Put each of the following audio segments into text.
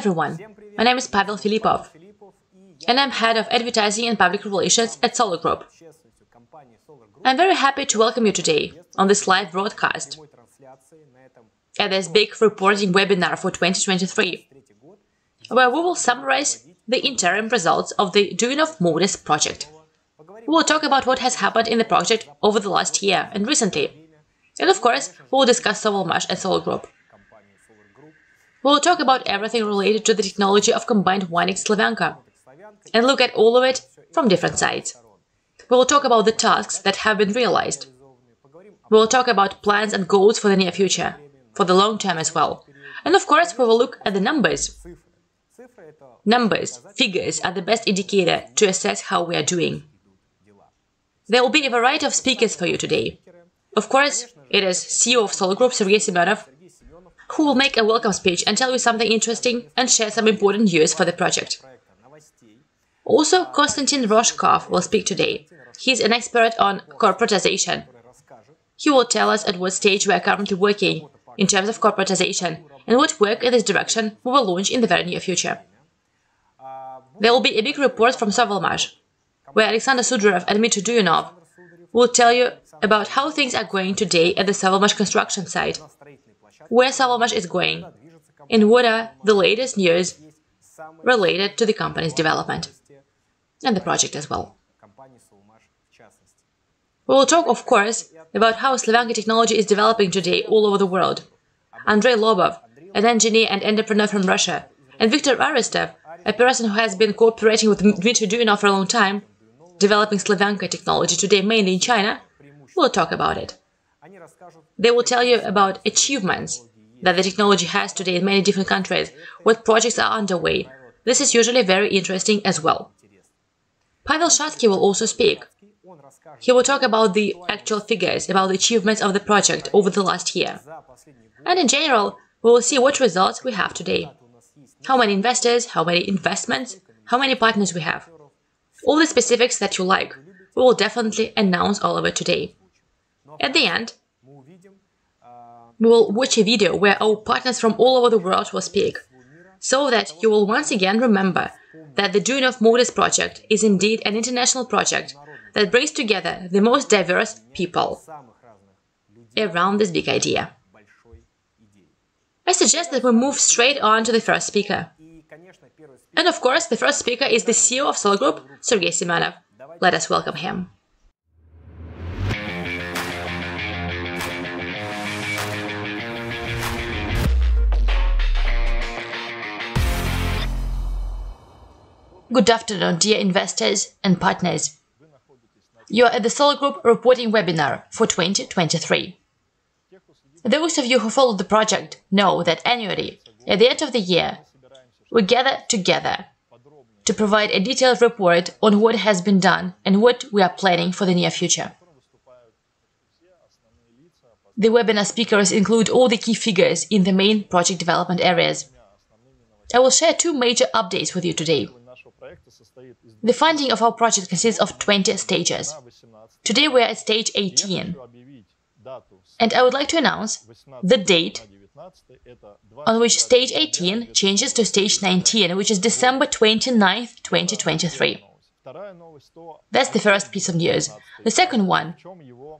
everyone. My name is Pavel Filippov, and I'm head of advertising and public relations at Solar Group. I'm very happy to welcome you today on this live broadcast at this big reporting webinar for 2023, where we will summarize the interim results of the Duyunov Motors project. We will talk about what has happened in the project over the last year and recently. And of course, we will discuss Sovelmash and Solar Group. We'll talk about everything related to the technology of combined winding Slavyanka and look at all of it from different sides. We'll talk about the tasks that have been realized. We'll talk about plans and goals for the near future, for the long term as well. And of course, we will look at the numbers. Numbers, figures are the best indicator to assess how we are doing. There will be a variety of speakers for you today. Of course, it is CEO of Solar Group Sergei Semyonov, who will make a welcome speech and tell you something interesting and share some important news for the project. Also, Konstantin Rozhkov will speak today. He's an expert on corporatization. He will tell us at what stage we are currently working in terms of corporatization and what work in this direction we will launch in the very near future. There will be a big report from Sovelmash, where Alexander Sudarev and Dmitry Duyunov will tell you about how things are going today at the Sovelmash construction site where Sovelmash is going, and what are the latest news related to the company's development and the project as well. We will talk, of course, about how Slavyanka technology is developing today all over the world. Andrei Lobov, an engineer and entrepreneur from Russia, and Viktor Arestov, a person who has been cooperating with Dmitry Duyunov for a long time, developing Slavyanka technology today mainly in China, we'll talk about it. They will tell you about achievements that the technology has today in many different countries, what projects are underway. This is usually very interesting as well. Pavel Shadskiy will also speak. He will talk about the actual figures, about the achievements of the project over the last year. And in general, we will see what results we have today. How many investors, how many investments, how many partners we have. All the specifics that you like, we will definitely announce all of it today. At the end, we will watch a video where our partners from all over the world will speak, so that you will once again remember that the Duyunov Motors project is indeed an international project that brings together the most diverse people around this big idea. I suggest that we move straight on to the first speaker. And of course, the first speaker is the CEO of Solar Group, Sergei Semyonov. Let us welcome him. Good afternoon, dear investors and partners. You are at the Solar Group reporting webinar for 2023. Those of you who follow the project know that annually, at the end of the year, we gather together to provide a detailed report on what has been done and what we are planning for the near future. The webinar speakers include all the key figures in the main project development areas. I will share two major updates with you today. The funding of our project consists of 20 stages. Today we are at stage 18. And I would like to announce the date on which stage 18 changes to stage 19, which is December 29, 2023. That's the first piece of news. The second one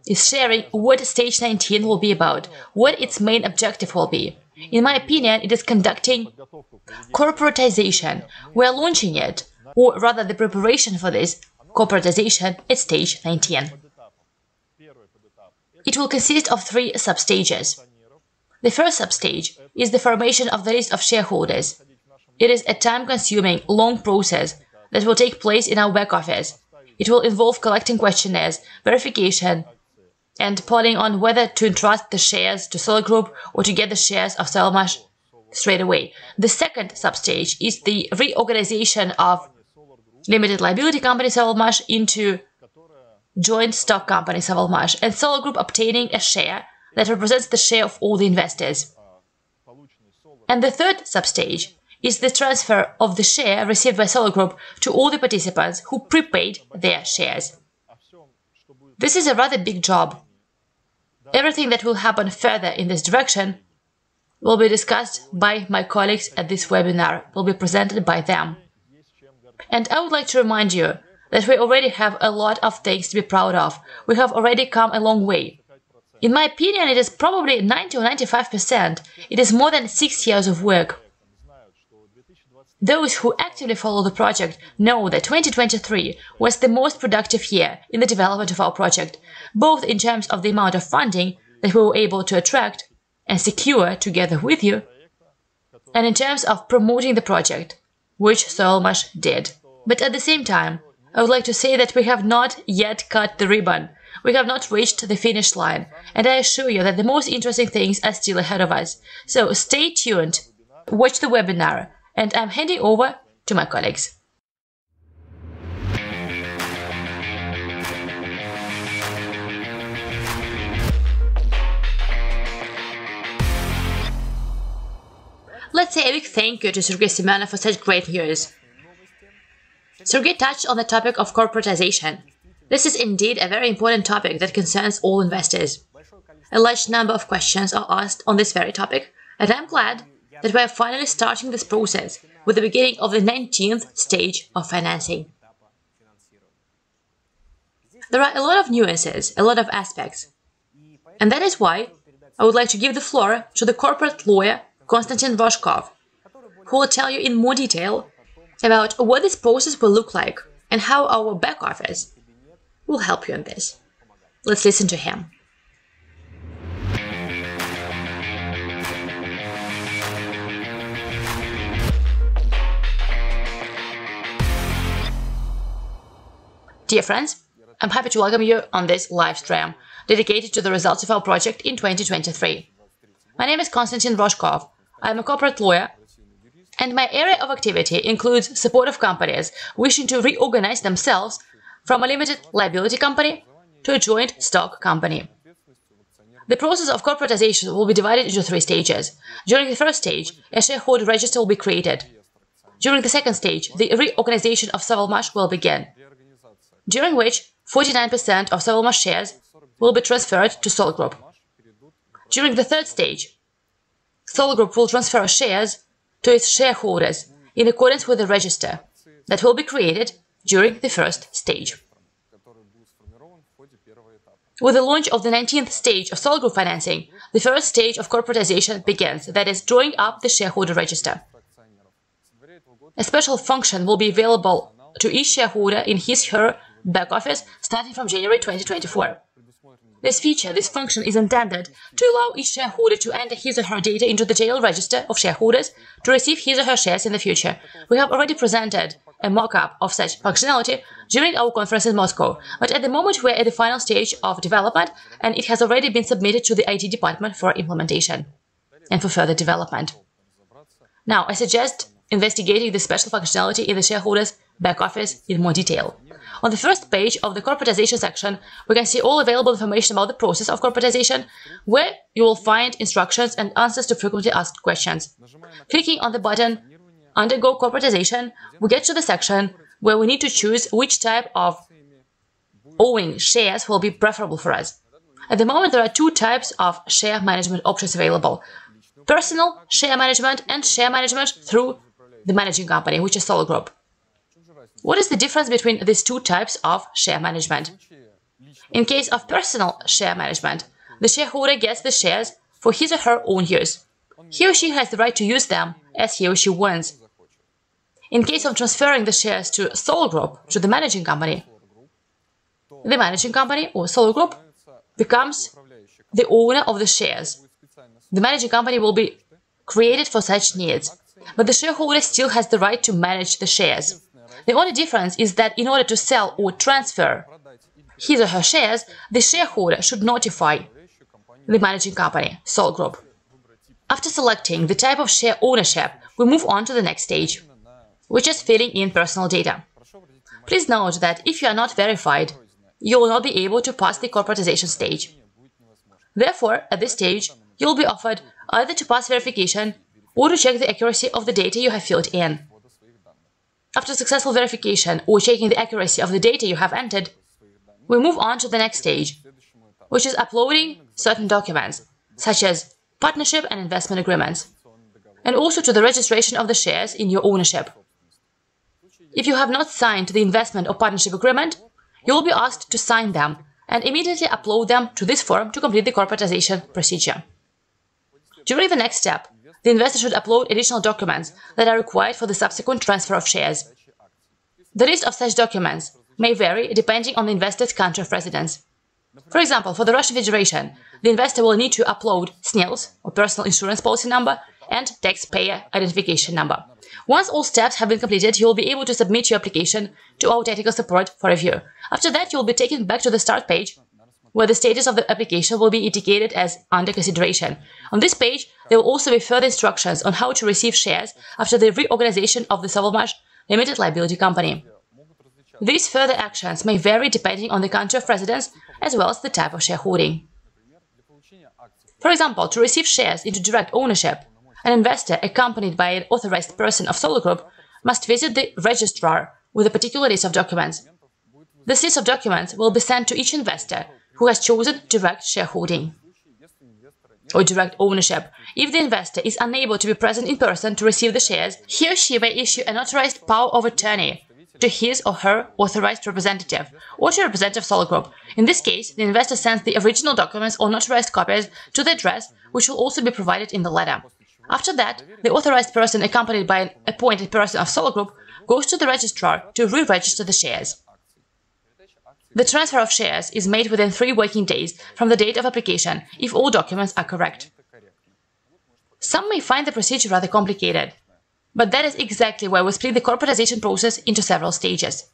is sharing what stage 19 will be about, what its main objective will be. In my opinion, it is conducting corporatization. We're launching it or rather the preparation for this corporatization at stage 19. It will consist of three substages. The first substage is the formation of the list of shareholders. It is a time-consuming, long process that will take place in our back office. It will involve collecting questionnaires, verification, and polling on whether to entrust the shares to Solar Group or to get the shares of Sovelmash straight away. The second substage is the reorganization of limited liability company Sovelmash into joint stock company Sovelmash and Solar Group obtaining a share that represents the share of all the investors. And the third substage is the transfer of the share received by Solar Group to all the participants who prepaid their shares. This is a rather big job. Everything that will happen further in this direction will be discussed by my colleagues at this webinar, will be presented by them. And I would like to remind you that we already have a lot of things to be proud of. We have already come a long way. In my opinion, it is probably 90 or 95%. It is more than six years of work. Those who actively follow the project know that 2023 was the most productive year in the development of our project, both in terms of the amount of funding that we were able to attract and secure together with you, and in terms of promoting the project, which Sovelmash did. But at the same time, I would like to say that we have not yet cut the ribbon. We have not reached the finish line, and I assure you that the most interesting things are still ahead of us. So stay tuned, watch the webinar, and I'm handing over to my colleagues. Let's say a big thank you to Sergei Semyonov for such great news. Sergei touched on the topic of corporatization. This is indeed a very important topic that concerns all investors. A large number of questions are asked on this very topic, and I'm glad that we are finally starting this process with the beginning of the 19th stage of financing. There are a lot of nuances, a lot of aspects, and that is why I would like to give the floor to the corporate lawyer Konstantin Rozhkov, who will tell you in more detail about what this process will look like and how our back office will help you in this. Let's listen to him. Dear friends, I'm happy to welcome you on this live stream dedicated to the results of our project in 2023. My name is Konstantin Rozhkov. I'm a corporate lawyer and my area of activity includes support of companies wishing to reorganize themselves from a limited liability company to a joint stock company. The process of corporatization will be divided into three stages. During the first stage, a shareholder register will be created. During the second stage, the reorganization of Sovelmash will begin, during which 49% of Sovelmash shares will be transferred to Solar Group. During the third stage, Solar Group will transfer shares to its shareholders in accordance with the register that will be created during the first stage. With the launch of the 19th stage of Solar Group financing, the first stage of corporatization begins, that is, drawing up the shareholder register. A special function will be available to each shareholder in his/her back office starting from January 2024. This feature, this function is intended to allow each shareholder to enter his or her data into the general register of shareholders to receive his or her shares in the future. We have already presented a mock-up of such functionality during our conference in Moscow, but at the moment we're at the final stage of development and it has already been submitted to the IT department for implementation and for further development. Now, I suggest investigating the special functionality in the shareholders' back office in more detail. On the first page of the corporatization section, we can see all available information about the process of corporatization, where you will find instructions and answers to frequently asked questions. Clicking on the button Undergo corporatization, we get to the section where we need to choose which type of owing shares will be preferable for us. At the moment, there are two types of share management options available. Personal share management and share management through the managing company, which is Solar Group. What is the difference between these two types of share management? In case of personal share management, the shareholder gets the shares for his or her own use. He or she has the right to use them as he or she wants. In case of transferring the shares to Solar Group, to the managing company, the managing company or Solar Group becomes the owner of the shares. The managing company will be created for such needs, but the shareholder still has the right to manage the shares. The only difference is that in order to sell or transfer his or her shares, the shareholder should notify the managing company, Sol Group. After selecting the type of share ownership, we move on to the next stage, which is filling in personal data. Please note that if you are not verified, you will not be able to pass the corporatization stage. Therefore, at this stage, you will be offered either to pass verification or to check the accuracy of the data you have filled in. After successful verification or checking the accuracy of the data you have entered, we move on to the next stage, which is uploading certain documents, such as partnership and investment agreements, and also to the registration of the shares in your ownership. If you have not signed the investment or partnership agreement, you will be asked to sign them and immediately upload them to this form to complete the corporatization procedure. During the next step, the investor should upload additional documents that are required for the subsequent transfer of shares. The list of such documents may vary depending on the investor's country of residence. For example, for the Russian Federation, the investor will need to upload SNILS, or personal insurance policy number, and taxpayer identification number. Once all steps have been completed, you will be able to submit your application to our technical support for review. After that, you will be taken back to the start page, where the status of the application will be indicated as under consideration. On this page, there will also be further instructions on how to receive shares after the reorganization of the Sovelmash Limited Liability Company. These further actions may vary depending on the country of residence as well as the type of shareholding. For example, to receive shares into direct ownership, an investor accompanied by an authorized person of Solar Group must visit the registrar with a particular list of documents. This list of documents will be sent to each investor who has chosen direct shareholding or direct ownership. If the investor is unable to be present in person to receive the shares, he or she may issue an authorized power of attorney to his or her authorized representative or to representative Solar Group. In this case, the investor sends the original documents or notarized copies to the address, which will also be provided in the letter. After that, the authorized person accompanied by an appointed person of Solar Group goes to the registrar to re-register the shares. The transfer of shares is made within three working days from the date of application if all documents are correct. Some may find the procedure rather complicated, but that is exactly why we split the corporatization process into several stages.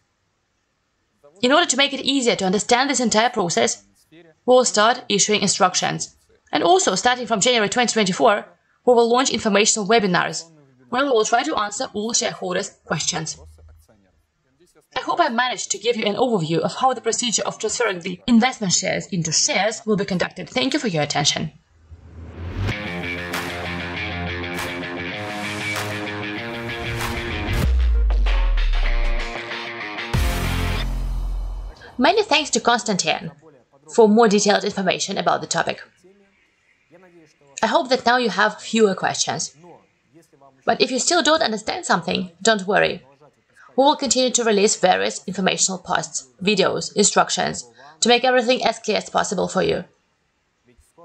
In order to make it easier to understand this entire process, we will start issuing instructions. And also, starting from January 2024, we will launch informational webinars where we will try to answer all shareholders' questions. I hope I managed to give you an overview of how the procedure of transferring the investment shares into shares will be conducted. Thank you for your attention. Many thanks to Konstantin for more detailed information about the topic. I hope that now you have fewer questions. But if you still don't understand something, don't worry. We will continue to release various informational posts, videos, instructions to make everything as clear as possible for you.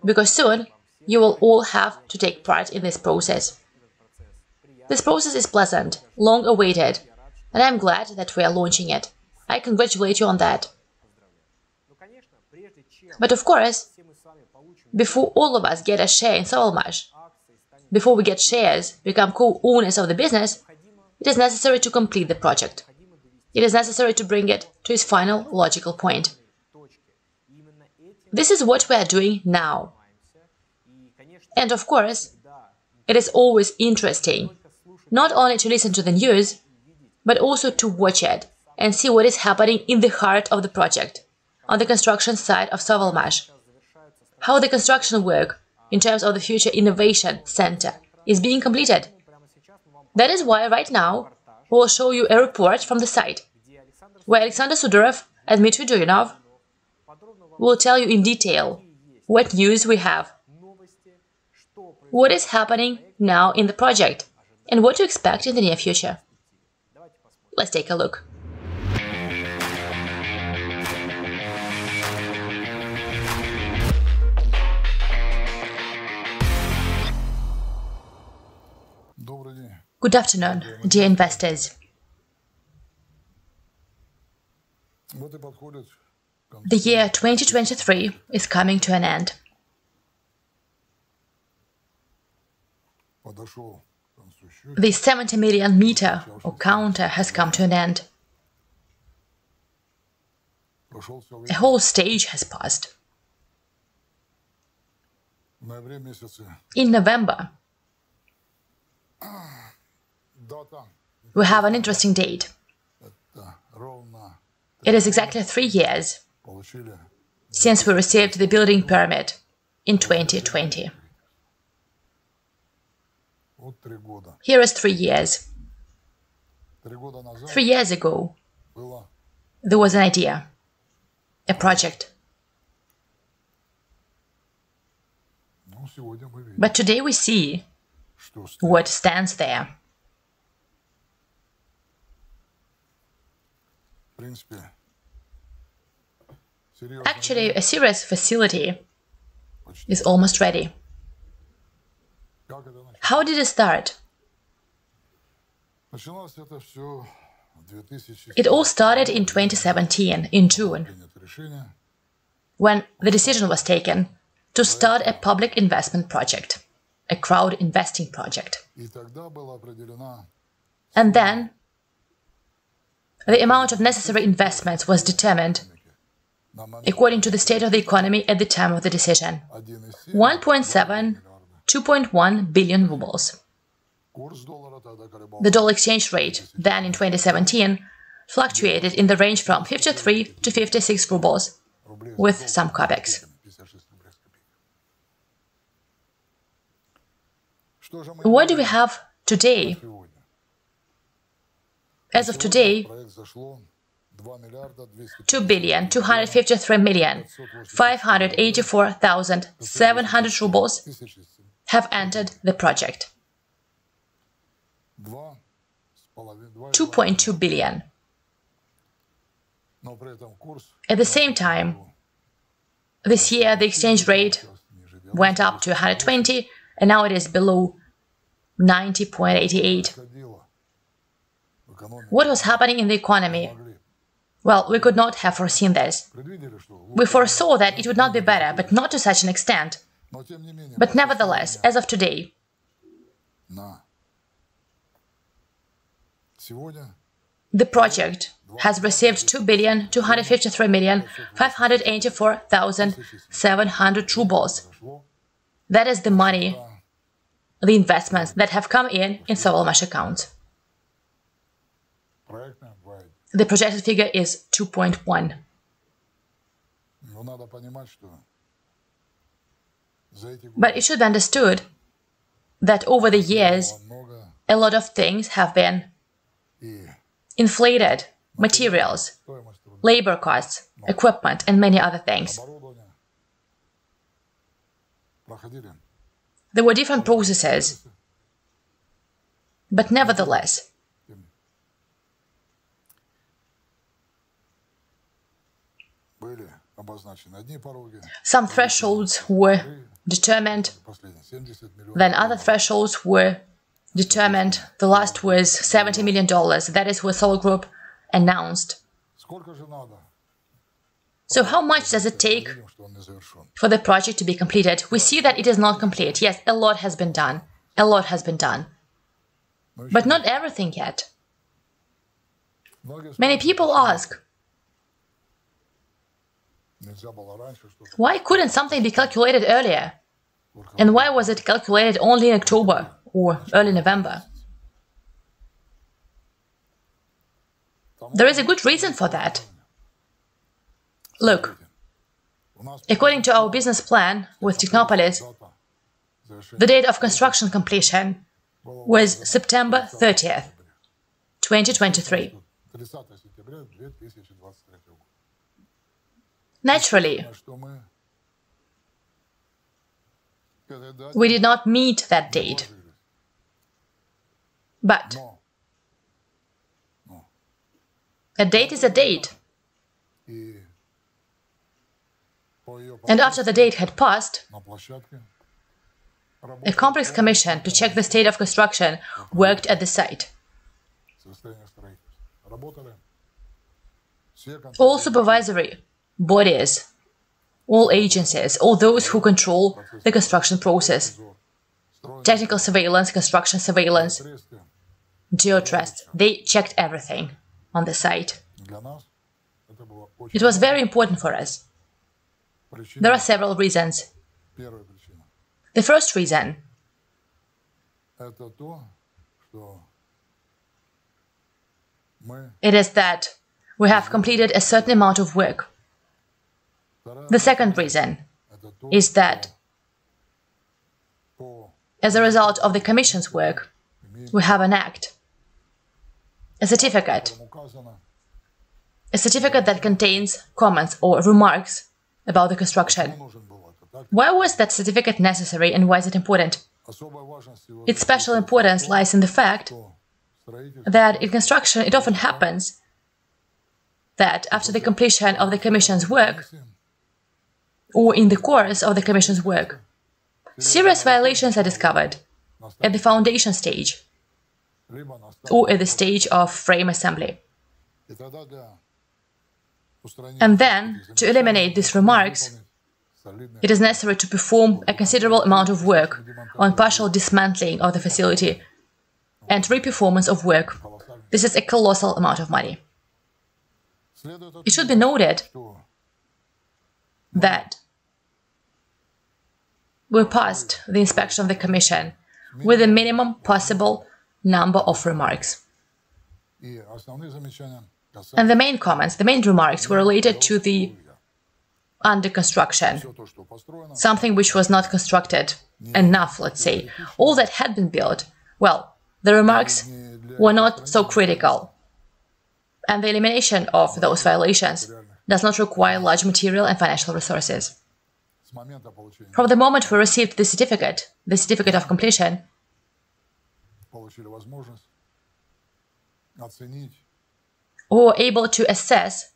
Because soon, you will all have to take part in this process. This process is pleasant, long awaited, and I'm glad that we are launching it. I congratulate you on that. But of course, before all of us get a share in Sovelmash, before we get shares, become co-owners of the business, it is necessary to complete the project. It is necessary to bring it to its final logical point. This is what we are doing now. And of course, it is always interesting not only to listen to the news, but also to watch it and see what is happening in the heart of the project, on the construction site of Sovelmash, how the construction work in terms of the Future Innovation Center is being completed. That is why right now we will show you a report from the site, where Alexander Sudarev and Dmitry Duyunov will tell you in detail what news we have, what is happening now in the project, and what to expect in the near future. Let's take a look. Good afternoon, dear investors. The year 2023 is coming to an end. The 70 million meter or counter has come to an end. A whole stage has passed. In November, we have an interesting date. It is exactly three years since we received the building permit in 2020. Here is three years. Three years ago, there was an idea, a project. But today we see what stands there. Actually, a serious facility is almost ready. How did it start? It all started in 2017, in June, when the decision was taken to start a public investment project, a crowd investing project. And then the amount of necessary investments was determined according to the state of the economy at the time of the decision 1.7 2.1 billion rubles. The dollar exchange rate then in 2017 fluctuated in the range from 53 to 56 rubles with some capex. What do we have today as of today, two billion two hundred fifty-three million five hundred eighty-four thousand seven hundred rubles have entered the project. 2.2 billion. At the same time, this year the exchange rate went up to 120 and now it is below 90.88 what was happening in the economy? Well, we could not have foreseen this. We foresaw that it would not be better, but not to such an extent. But nevertheless, as of today, the project has received 2,253,584,700 rubles. That is the money, the investments that have come in in Sovelmash accounts. The projected figure is 2.1. But it should be understood that over the years, a lot of things have been inflated materials, labor costs, equipment, and many other things. There were different processes, but nevertheless, Some thresholds were determined, then other thresholds were determined. The last was $70 million. That is what Solar Group announced. So how much does it take for the project to be completed? We see that it is not complete. Yes, a lot has been done. A lot has been done. But not everything yet. Many people ask, why couldn't something be calculated earlier? And why was it calculated only in October or early November? There is a good reason for that. Look, according to our business plan with Technopolis, the date of construction completion was September 30th, 2023. Naturally, we did not meet that date. But a date is a date. And after the date had passed, a complex commission to check the state of construction worked at the site. All supervisory bodies, all agencies, all those who control the construction process. Technical surveillance, construction surveillance, geotrust, they checked everything on the site. It was very important for us. There are several reasons. The first reason it is that we have completed a certain amount of work the second reason is that as a result of the Commission's work, we have an act, a certificate, a certificate that contains comments or remarks about the construction. Why was that certificate necessary and why is it important? Its special importance lies in the fact that in construction it often happens that after the completion of the Commission's work, or in the course of the Commission's work. Serious violations are discovered at the foundation stage or at the stage of frame assembly. And then, to eliminate these remarks, it is necessary to perform a considerable amount of work on partial dismantling of the facility and reperformance of work. This is a colossal amount of money. It should be noted that we passed the inspection of the Commission with the minimum possible number of remarks. And the main comments, the main remarks were related to the under construction, something which was not constructed enough, let's say. All that had been built, well, the remarks were not so critical. And the elimination of those violations does not require large material and financial resources. From the moment we received the certificate, the certificate of completion, we were able to assess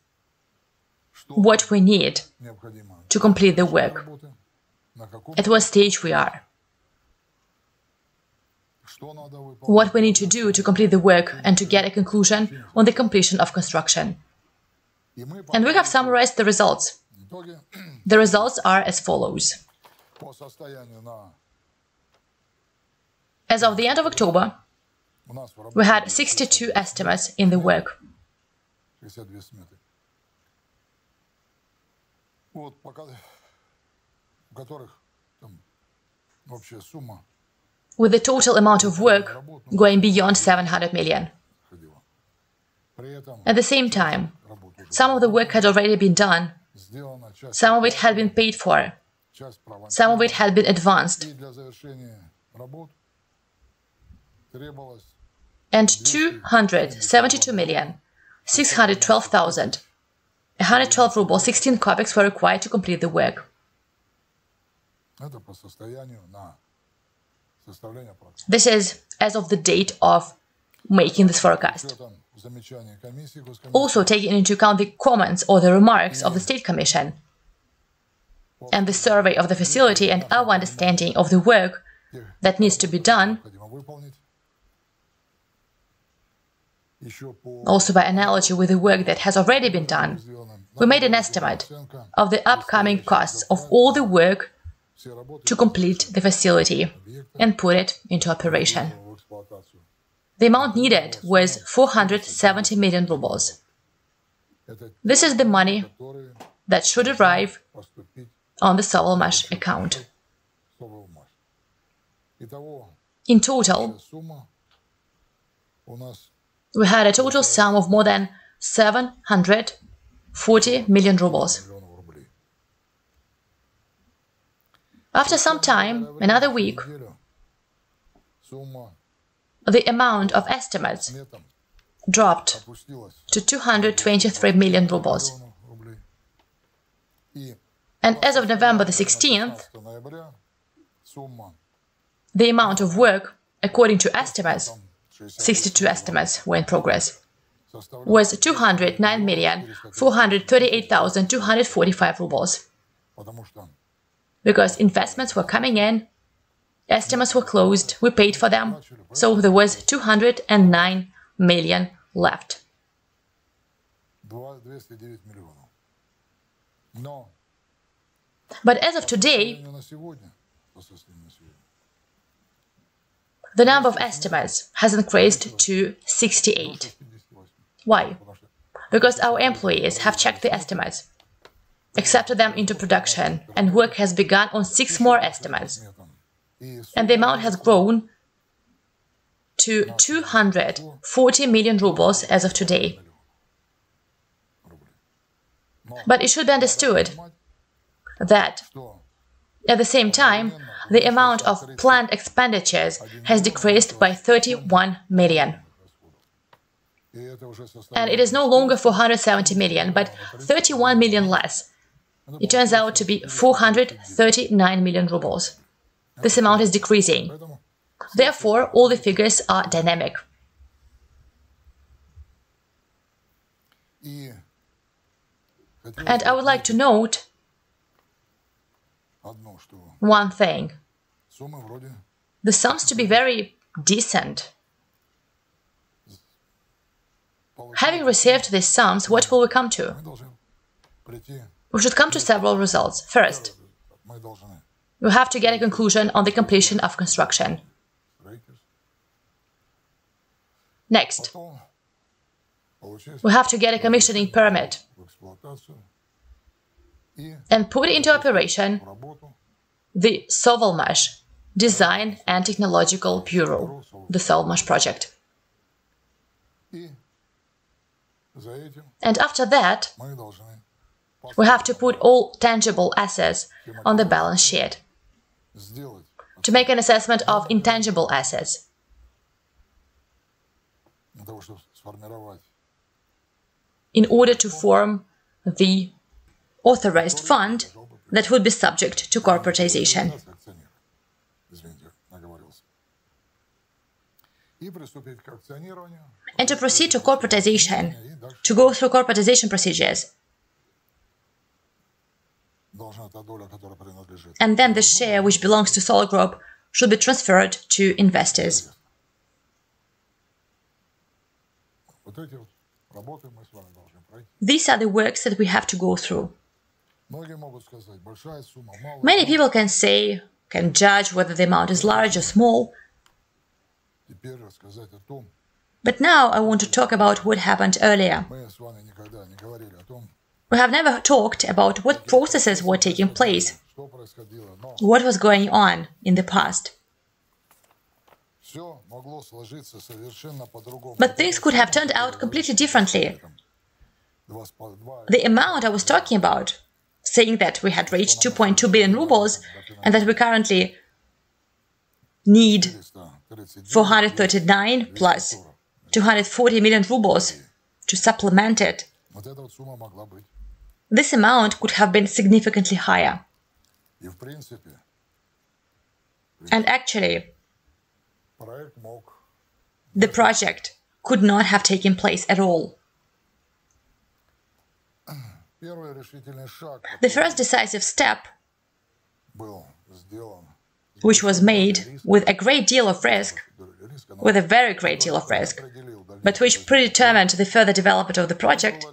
what we need to complete the work, at what stage we are, what we need to do to complete the work and to get a conclusion on the completion of construction. And we have summarized the results. The results are as follows. As of the end of October, we had 62 estimates in the work. With the total amount of work going beyond 700 million. At the same time, some of the work had already been done some of it had been paid for, some of it had been advanced. And 272 million, 612,000, 112 rubles, 16 kopecks were required to complete the work. This is as of the date of making this forecast. Also, taking into account the comments or the remarks of the State Commission and the survey of the facility and our understanding of the work that needs to be done, also by analogy with the work that has already been done, we made an estimate of the upcoming costs of all the work to complete the facility and put it into operation. The amount needed was 470 million rubles. This is the money that should arrive on the Sovelmash account. In total, we had a total sum of more than 740 million rubles. After some time, another week, the amount of estimates dropped to 223 million rubles. And as of November the 16th, the amount of work, according to estimates, 62 estimates were in progress, was 209,438,245 rubles, because investments were coming in estimates were closed, we paid for them, so there was 209 million left. But as of today, the number of estimates has increased to 68. Why? Because our employees have checked the estimates, accepted them into production, and work has begun on six more estimates and the amount has grown to 240 million rubles as of today. But it should be understood that at the same time, the amount of planned expenditures has decreased by 31 million. And it is no longer 470 million, but 31 million less. It turns out to be 439 million rubles this amount is decreasing. Therefore, all the figures are dynamic. And I would like to note one thing. The sums to be very decent. Having received these sums, what will we come to? We should come to several results. First, we have to get a conclusion on the completion of construction. Next, we have to get a commissioning permit and put into operation the Sovelmash Design and Technological Bureau, the Solmash project. And after that, we have to put all tangible assets on the balance sheet to make an assessment of intangible assets. In order to form the authorized fund that would be subject to corporatization. And to proceed to corporatization, to go through corporatization procedures and then the share which belongs to Solar Group should be transferred to investors. These are the works that we have to go through. Many people can say, can judge whether the amount is large or small. But now I want to talk about what happened earlier. We have never talked about what processes were taking place, what was going on in the past. But things could have turned out completely differently. The amount I was talking about, saying that we had reached 2.2 billion rubles and that we currently need 439 plus 240 million rubles to supplement it. This amount could have been significantly higher. And actually, the project could not have taken place at all. The first decisive step, which was made with a great deal of risk, with a very great deal of risk, but which predetermined the further development of the project,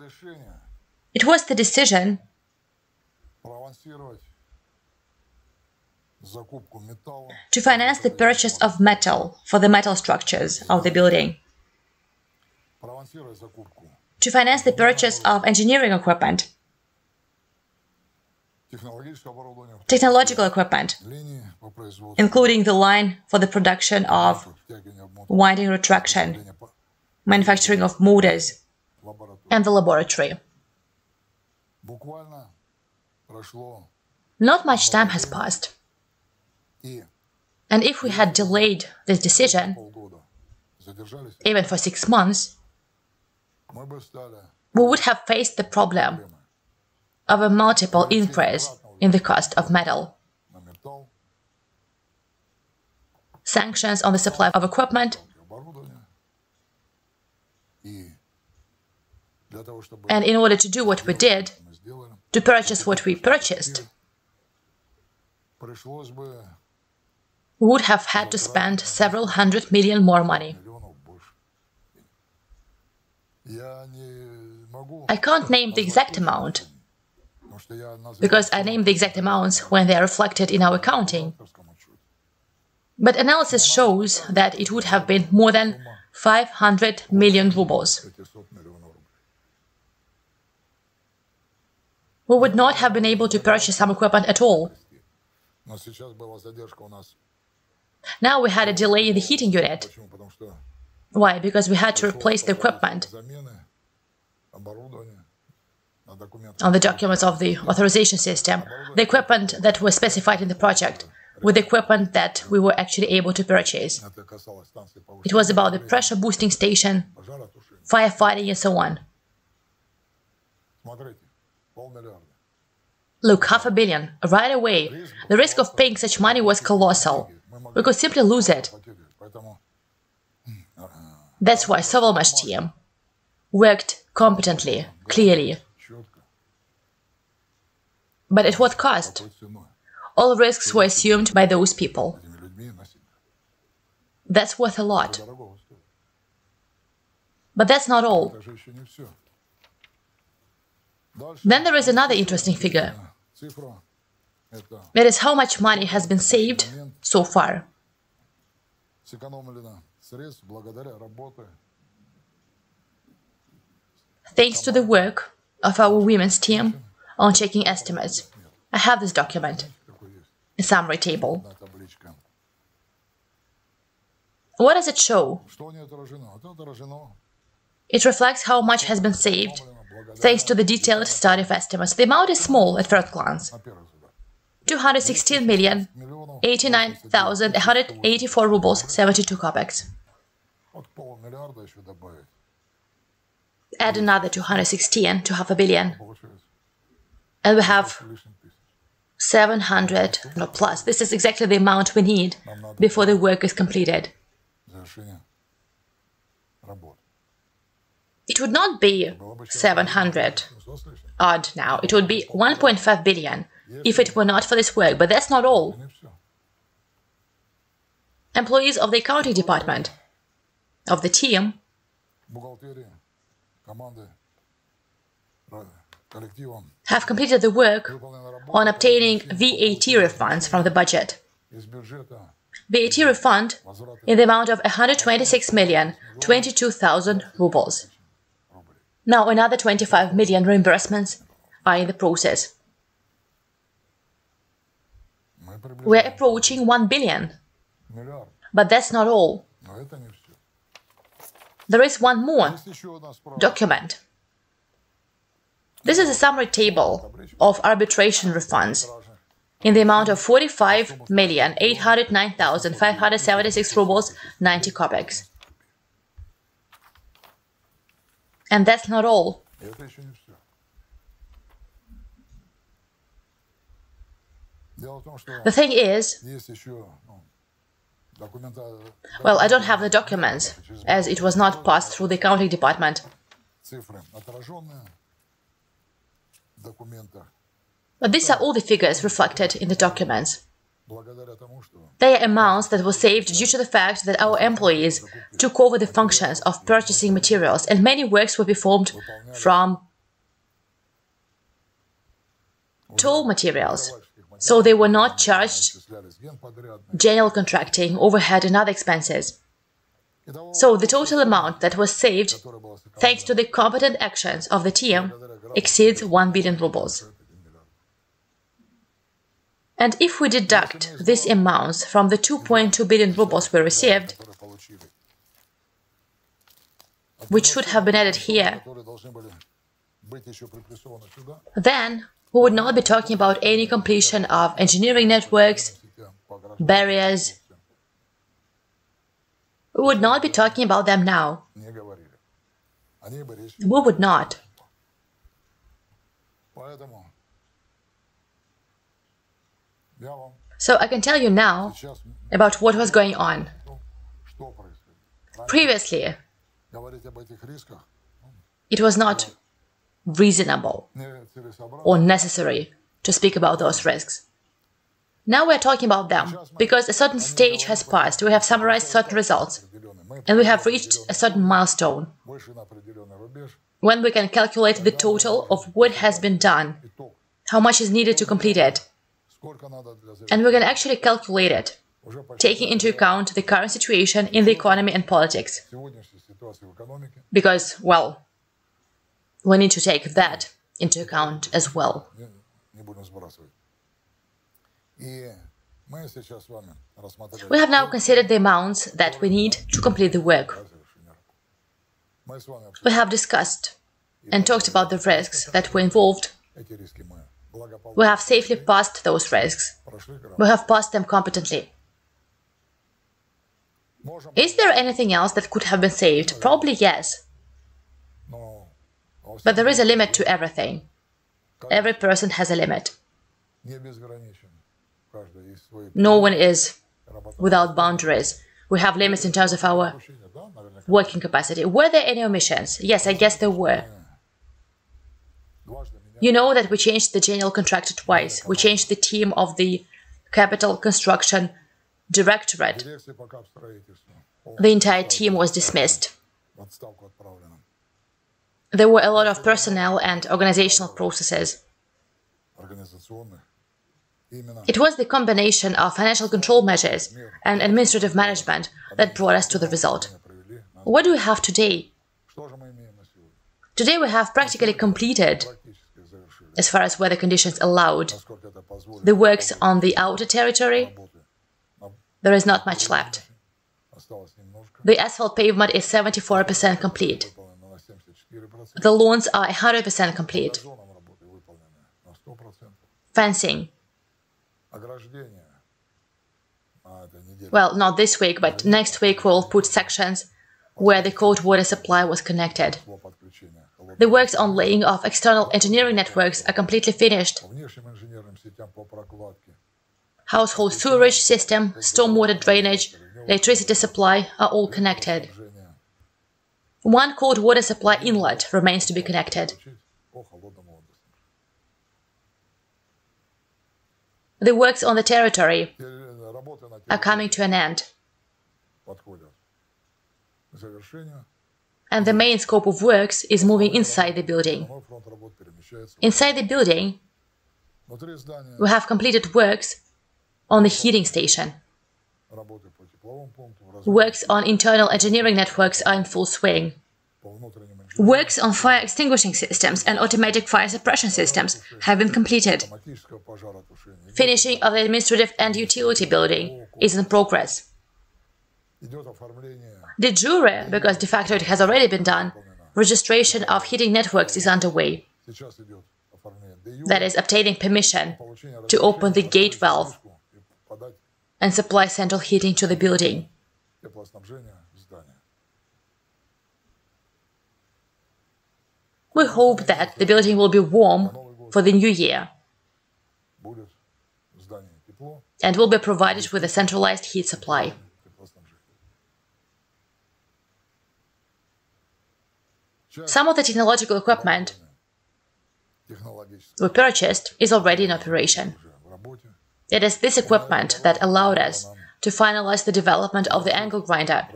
it was the decision. To finance the purchase of metal for the metal structures of the building, to finance the purchase of engineering equipment, technological equipment, including the line for the production of winding retraction, manufacturing of motors, and the laboratory. Not much time has passed. And if we had delayed this decision, even for six months, we would have faced the problem of a multiple increase in the cost of metal. Sanctions on the supply of equipment. And in order to do what we did, to purchase what we purchased, would have had to spend several hundred million more money. I can't name the exact amount, because I name the exact amounts when they are reflected in our accounting. But analysis shows that it would have been more than 500 million rubles, we would not have been able to purchase some equipment at all. Now we had a delay in the heating unit. Why? Because we had to replace the equipment. On the documents of the authorization system, the equipment that was specified in the project with the equipment that we were actually able to purchase. It was about the pressure boosting station, firefighting, and so on. Look, half a billion, right away. The risk of paying such money was colossal. We could simply lose it. That's why Sovelmash worked competently, clearly. But at what cost? All risks were assumed by those people. That's worth a lot. But that's not all. Then there is another interesting figure. That is how much money has been saved so far. Thanks to the work of our women's team on checking estimates, I have this document, a summary table. What does it show? It reflects how much has been saved thanks to the detailed study of estimates. The amount is small at first glance 216 million 89,184 rubles, 72 kopecks. Add another 216 to half a billion. And we have 700 or plus. This is exactly the amount we need before the work is completed it would not be 700 odd now. It would be 1.5 billion if it were not for this work, but that's not all. Employees of the accounting department, of the team, have completed the work on obtaining VAT refunds from the budget. VAT refund in the amount of one hundred twenty-six million twenty-two thousand rubles. Now another 25 million reimbursements are in the process. We're approaching 1 billion. But that's not all. There is one more document. This is a summary table of arbitration refunds in the amount of 45,809,576 rubles 90 kopecks. And that's not all. The thing is, well, I don't have the documents, as it was not passed through the accounting department. But these are all the figures reflected in the documents. They are amounts that were saved due to the fact that our employees took over the functions of purchasing materials and many works were performed from tool materials. So they were not charged general contracting, overhead, and other expenses. So the total amount that was saved, thanks to the competent actions of the team, exceeds 1 billion rubles. And if we deduct these amounts from the 2.2 billion rubles we received, which should have been added here, then we would not be talking about any completion of engineering networks, barriers. We would not be talking about them now. We would not. So I can tell you now about what was going on. Previously, it was not reasonable or necessary to speak about those risks. Now we're talking about them because a certain stage has passed, we have summarized certain results, and we have reached a certain milestone when we can calculate the total of what has been done, how much is needed to complete it, and we can actually calculate it, taking into account the current situation in the economy and politics. Because, well, we need to take that into account as well. We have now considered the amounts that we need to complete the work. We have discussed and talked about the risks that were involved we have safely passed those risks. We have passed them competently. Is there anything else that could have been saved? Probably yes. But there is a limit to everything. Every person has a limit. No one is without boundaries. We have limits in terms of our working capacity. Were there any omissions? Yes, I guess there were. You know that we changed the general contractor twice. We changed the team of the Capital Construction Directorate. The entire team was dismissed. There were a lot of personnel and organizational processes. It was the combination of financial control measures and administrative management that brought us to the result. What do we have today? Today we have practically completed as far as weather conditions allowed. The works on the outer territory, there is not much left. The asphalt pavement is 74% complete. The lawns are 100% complete. Fencing. Well, not this week, but next week we'll put sections where the cold water supply was connected. The works on laying off external engineering networks are completely finished. Household sewerage system, stormwater drainage, electricity supply are all connected. One cold water supply inlet remains to be connected. The works on the territory are coming to an end and the main scope of works is moving inside the building. Inside the building, we have completed works on the heating station. Works on internal engineering networks are in full swing. Works on fire extinguishing systems and automatic fire suppression systems have been completed. Finishing of the administrative and utility building is in progress. De jure, because de facto it has already been done, registration of heating networks is underway. That is, obtaining permission to open the gate valve and supply central heating to the building. We hope that the building will be warm for the new year and will be provided with a centralized heat supply. Some of the technological equipment we purchased is already in operation. It is this equipment that allowed us to finalize the development of the angle grinder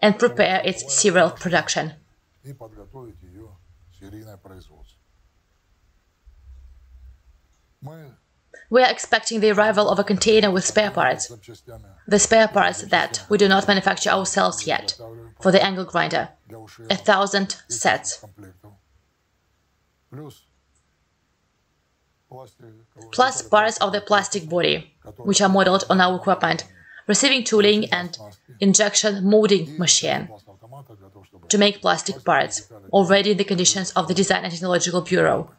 and prepare its serial production. We are expecting the arrival of a container with spare parts, the spare parts that we do not manufacture ourselves yet, for the angle grinder, a thousand sets. Plus parts of the plastic body, which are modeled on our equipment, receiving tooling and injection molding machine to make plastic parts, already in the conditions of the Design and Technological Bureau.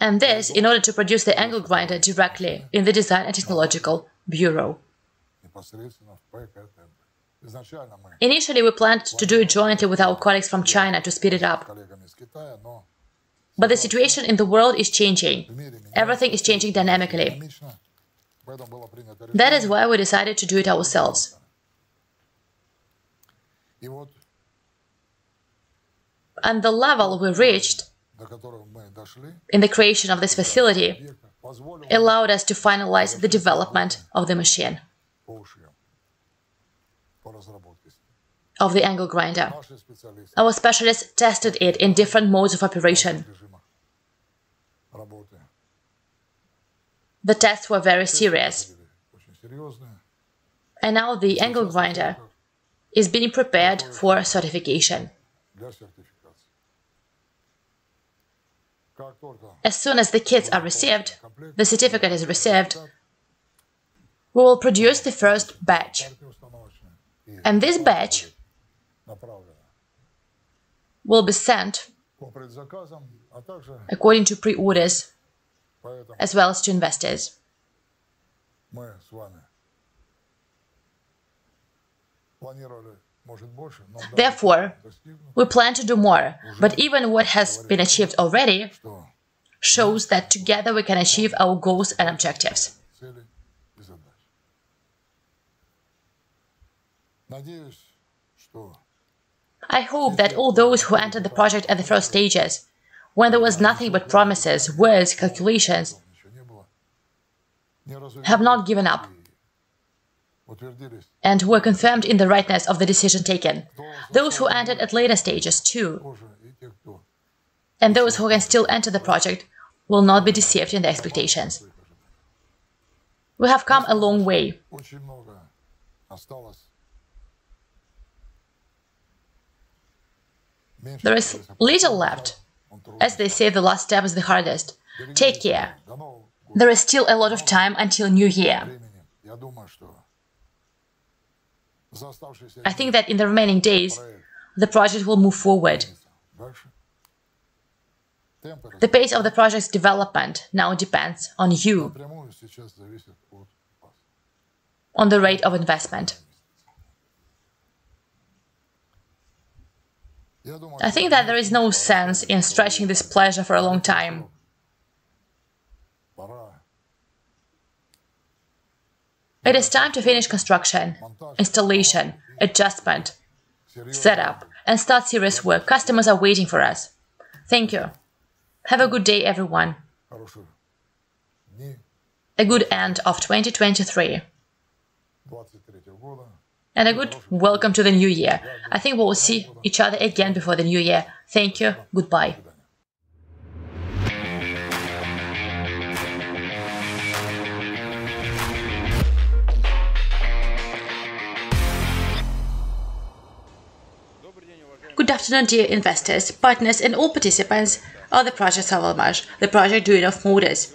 And this in order to produce the angle grinder directly in the Design and Technological Bureau. Initially, we planned to do it jointly with our colleagues from China to speed it up. But the situation in the world is changing. Everything is changing dynamically. That is why we decided to do it ourselves. And the level we reached in the creation of this facility allowed us to finalize the development of the machine of the angle grinder. Our specialists tested it in different modes of operation. The tests were very serious. And now the angle grinder is being prepared for certification. As soon as the kits are received, the certificate is received, we will produce the first batch. And this batch will be sent according to pre-orders as well as to investors. Therefore, we plan to do more, but even what has been achieved already shows that together we can achieve our goals and objectives. I hope that all those who entered the project at the first stages, when there was nothing but promises, words, calculations, have not given up and were confirmed in the rightness of the decision taken. Those who entered at later stages, too, and those who can still enter the project will not be deceived in their expectations. We have come a long way. There is little left. As they say, the last step is the hardest. Take care. There is still a lot of time until New Year. I think that in the remaining days the project will move forward. The pace of the project's development now depends on you, on the rate of investment. I think that there is no sense in stretching this pleasure for a long time. It is time to finish construction, installation, adjustment, setup, and start serious work. Customers are waiting for us. Thank you. Have a good day, everyone. A good end of 2023 and a good welcome to the new year. I think we'll see each other again before the new year. Thank you. Goodbye. Good afternoon, dear investors, partners, and all participants of the project Sovelmash, the project Duyunov Motors.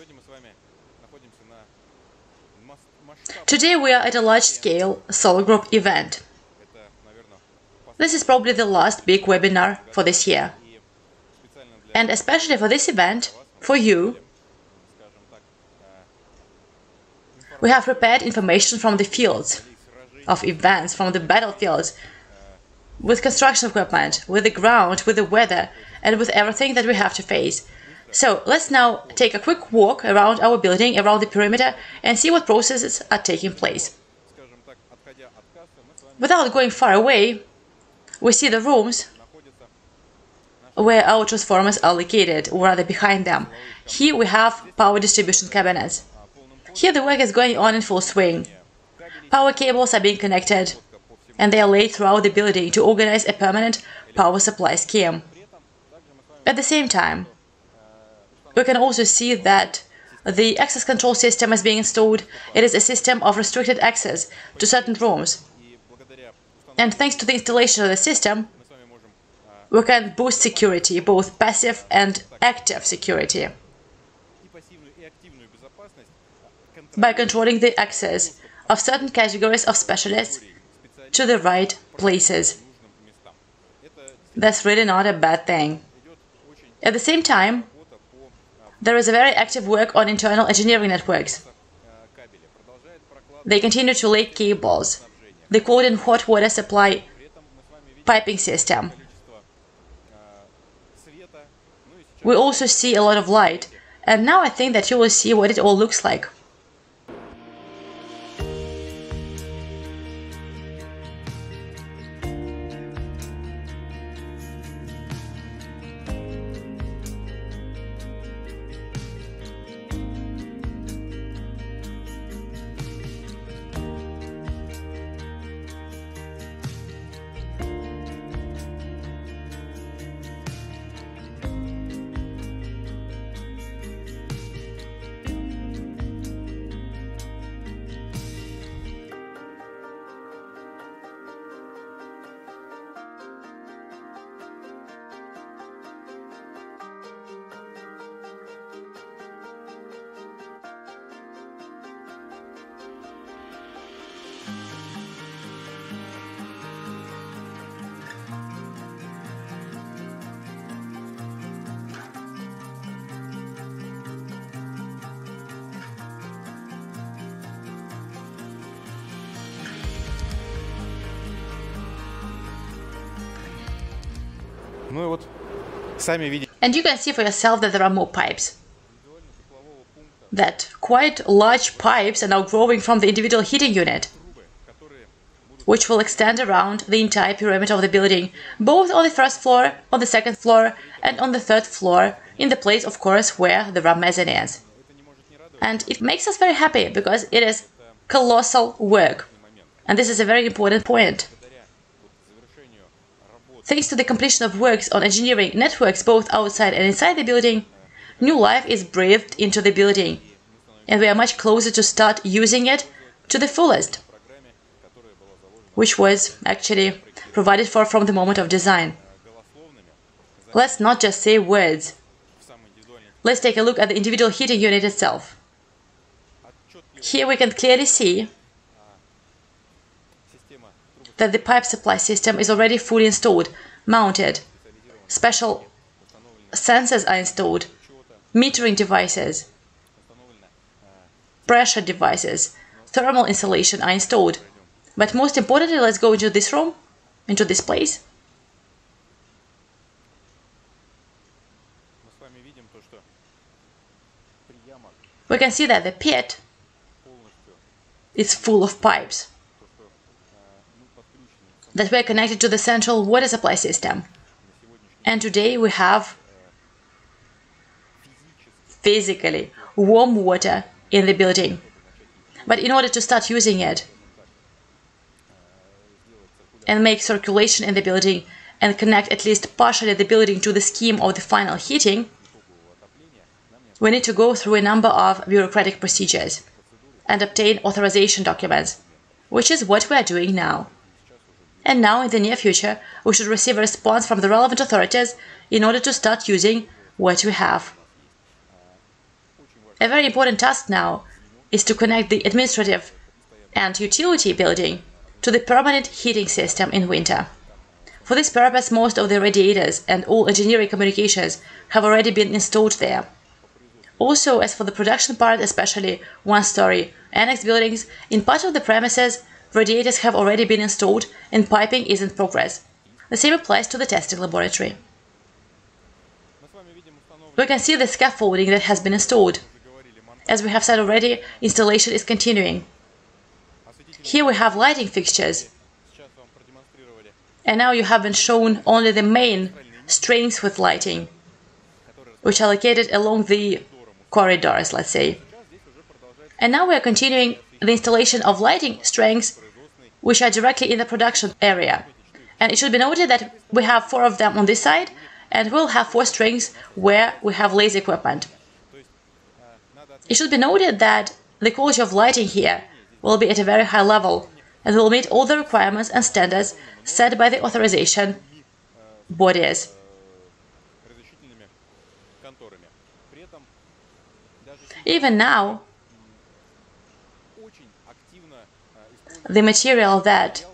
Today we are at a large-scale Solar Group event. This is probably the last big webinar for this year. And especially for this event, for you, we have prepared information from the fields of events, from the battlefields, with construction equipment, with the ground, with the weather, and with everything that we have to face. So let's now take a quick walk around our building, around the perimeter, and see what processes are taking place. Without going far away, we see the rooms where our transformers are located, or rather behind them. Here we have power distribution cabinets. Here the work is going on in full swing. Power cables are being connected, and they are laid throughout the building to organize a permanent power supply scheme. At the same time, we can also see that the access control system is being installed. It is a system of restricted access to certain rooms. And thanks to the installation of the system, we can boost security, both passive and active security, by controlling the access of certain categories of specialists to the right places. That's really not a bad thing. At the same time, there is a very active work on internal engineering networks. They continue to lay cables. They cold in hot water supply piping system. We also see a lot of light. And now I think that you will see what it all looks like. сами видите And you can see for yourself that there are more pipes. That quite large pipes are now growing from the individual heating unit, which will extend around the entire perimeter of the building, both on the first floor, on the second floor, and on the third floor, in the place, of course, where the RAM mezzanine is. And it makes us very happy because it is colossal work. And this is a very important point. Thanks to the completion of works on engineering networks both outside and inside the building, new life is breathed into the building, and we are much closer to start using it to the fullest, which was actually provided for from the moment of design. Let's not just say words. Let's take a look at the individual heating unit itself. Here we can clearly see that the pipe supply system is already fully installed, mounted. Special sensors are installed, metering devices, pressure devices, thermal insulation are installed. But most importantly, let's go into this room, into this place. We can see that the pit is full of pipes that we are connected to the central water supply system. And today we have physically warm water in the building. But in order to start using it and make circulation in the building and connect at least partially the building to the scheme of the final heating, we need to go through a number of bureaucratic procedures and obtain authorization documents, which is what we are doing now. And now, in the near future, we should receive a response from the relevant authorities in order to start using what we have. A very important task now is to connect the administrative and utility building to the permanent heating system in winter. For this purpose, most of the radiators and all engineering communications have already been installed there. Also, as for the production part, especially one story annex buildings, in part of the premises, Radiators have already been installed and piping is in progress. The same applies to the testing laboratory. We can see the scaffolding that has been installed. As we have said already, installation is continuing. Here we have lighting fixtures. And now you have been shown only the main strings with lighting, which are located along the corridors, let's say. And now we are continuing the installation of lighting strings, which are directly in the production area. And it should be noted that we have four of them on this side, and we'll have four strings where we have laser equipment. It should be noted that the quality of lighting here will be at a very high level and will meet all the requirements and standards set by the authorization bodies. Even now, the material that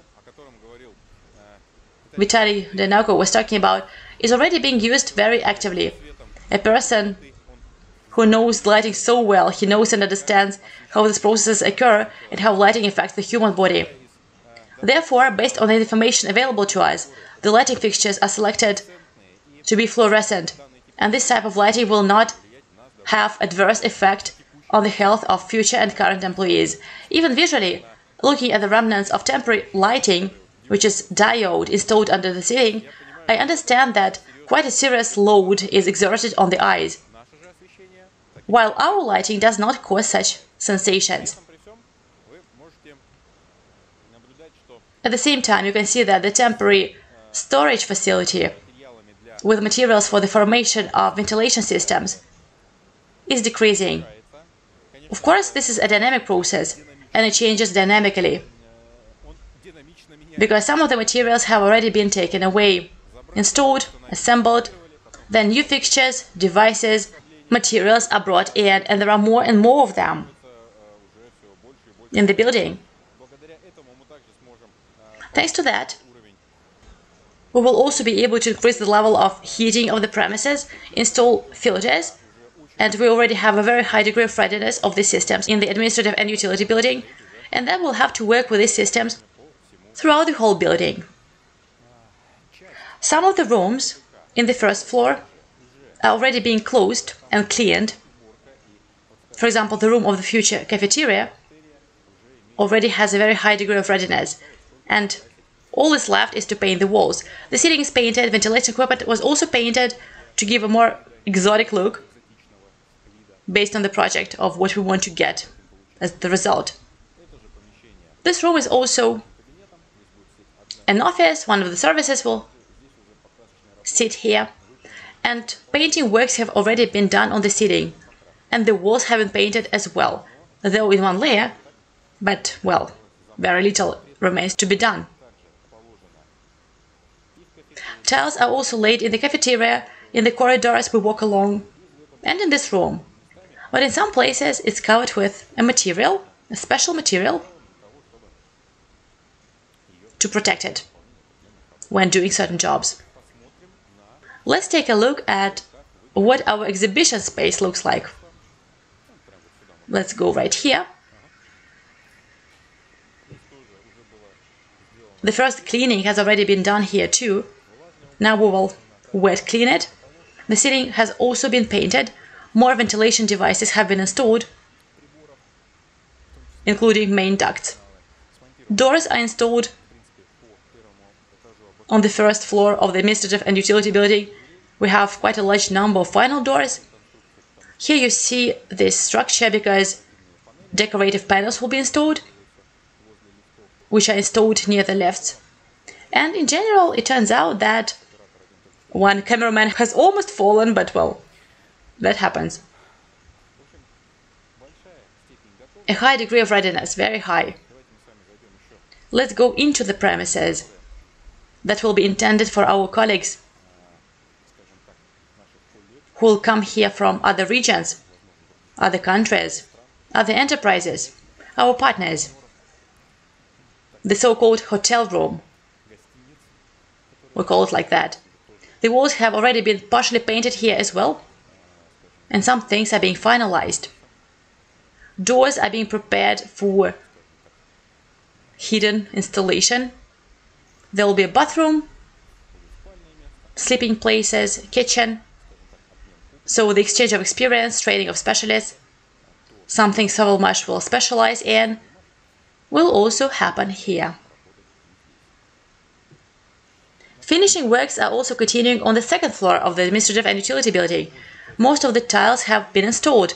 Vitaly Denako was talking about is already being used very actively. A person who knows lighting so well, he knows and understands how these processes occur and how lighting affects the human body. Therefore, based on the information available to us, the lighting fixtures are selected to be fluorescent, and this type of lighting will not have adverse effect on the health of future and current employees. Even visually, Looking at the remnants of temporary lighting, which is diode installed under the ceiling, I understand that quite a serious load is exerted on the eyes, while our lighting does not cause such sensations. At the same time, you can see that the temporary storage facility with materials for the formation of ventilation systems is decreasing. Of course, this is a dynamic process, and it changes dynamically because some of the materials have already been taken away, installed, assembled, then new fixtures, devices, materials are brought in, and there are more and more of them in the building. Thanks to that, we will also be able to increase the level of heating of the premises, install filters, and we already have a very high degree of readiness of these systems in the administrative and utility building, and then we'll have to work with these systems throughout the whole building. Some of the rooms in the first floor are already being closed and cleaned. For example, the room of the future cafeteria already has a very high degree of readiness, and all that's left is to paint the walls. The ceiling is painted, ventilation equipment was also painted to give a more exotic look based on the project of what we want to get as the result. This room is also an office, one of the services will sit here, and painting works have already been done on the ceiling, and the walls have been painted as well, though in one layer, but well, very little remains to be done. Tiles are also laid in the cafeteria, in the corridors we walk along, and in this room. But in some places it's covered with a material, a special material, to protect it when doing certain jobs. Let's take a look at what our exhibition space looks like. Let's go right here. The first cleaning has already been done here too. Now we will wet clean it. The ceiling has also been painted. More ventilation devices have been installed, including main ducts. Doors are installed on the first floor of the administrative and utility building. We have quite a large number of final doors. Here you see this structure because decorative panels will be installed which are installed near the lifts. And in general, it turns out that one cameraman has almost fallen, but well, that happens. A high degree of readiness, very high. Let's go into the premises that will be intended for our colleagues who will come here from other regions, other countries, other enterprises, our partners the so-called hotel room. We call it like that. The walls have already been partially painted here as well, and some things are being finalized. Doors are being prepared for hidden installation. There will be a bathroom, sleeping places, kitchen. So the exchange of experience, training of specialists, something Sovelmash will specialize in, will also happen here. Finishing works are also continuing on the second floor of the administrative and utility building. Most of the tiles have been installed.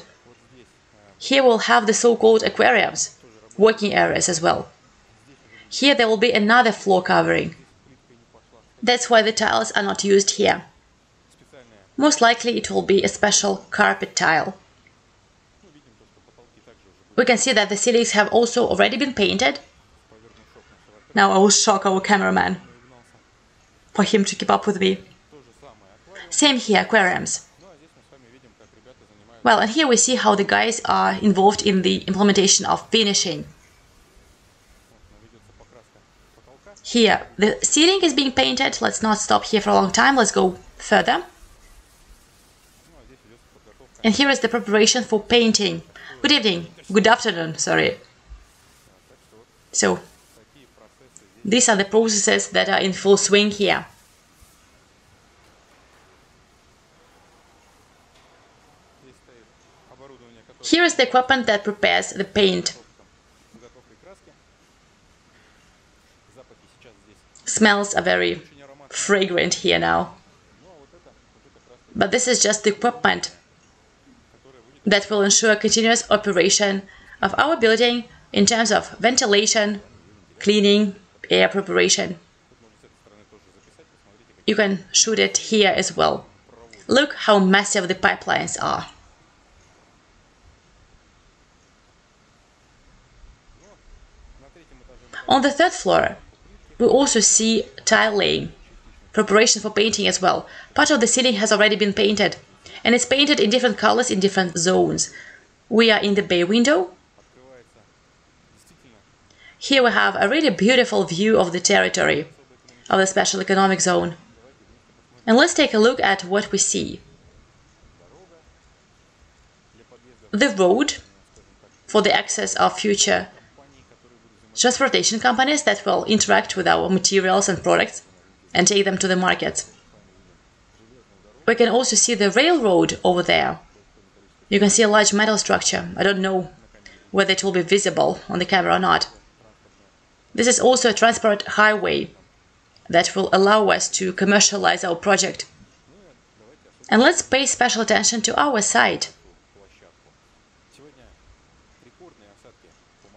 Here we'll have the so-called aquariums, working areas as well. Here there will be another floor covering. That's why the tiles are not used here. Most likely it will be a special carpet tile. We can see that the ceilings have also already been painted. Now I will shock our cameraman for him to keep up with me. Same here, aquariums. Well, and here we see how the guys are involved in the implementation of finishing. Here, the ceiling is being painted. Let's not stop here for a long time. Let's go further. And here is the preparation for painting. Good evening. Good afternoon, sorry. So, these are the processes that are in full swing here. Here is the equipment that prepares the paint. Smells are very fragrant here now. But this is just the equipment that will ensure continuous operation of our building in terms of ventilation, cleaning, air preparation. You can shoot it here as well. Look how massive the pipelines are. On the third floor, we also see tile laying, preparation for painting as well. Part of the ceiling has already been painted and it's painted in different colors in different zones. We are in the bay window. Here we have a really beautiful view of the territory of the special economic zone. And let's take a look at what we see. The road for the access of future transportation companies that will interact with our materials and products and take them to the market. we can also see the railroad over there. You can see a large metal structure. I don't know whether it will be visible on the camera or not. This is also a transport highway that will allow us to commercialize our project. And let's pay special attention to our site.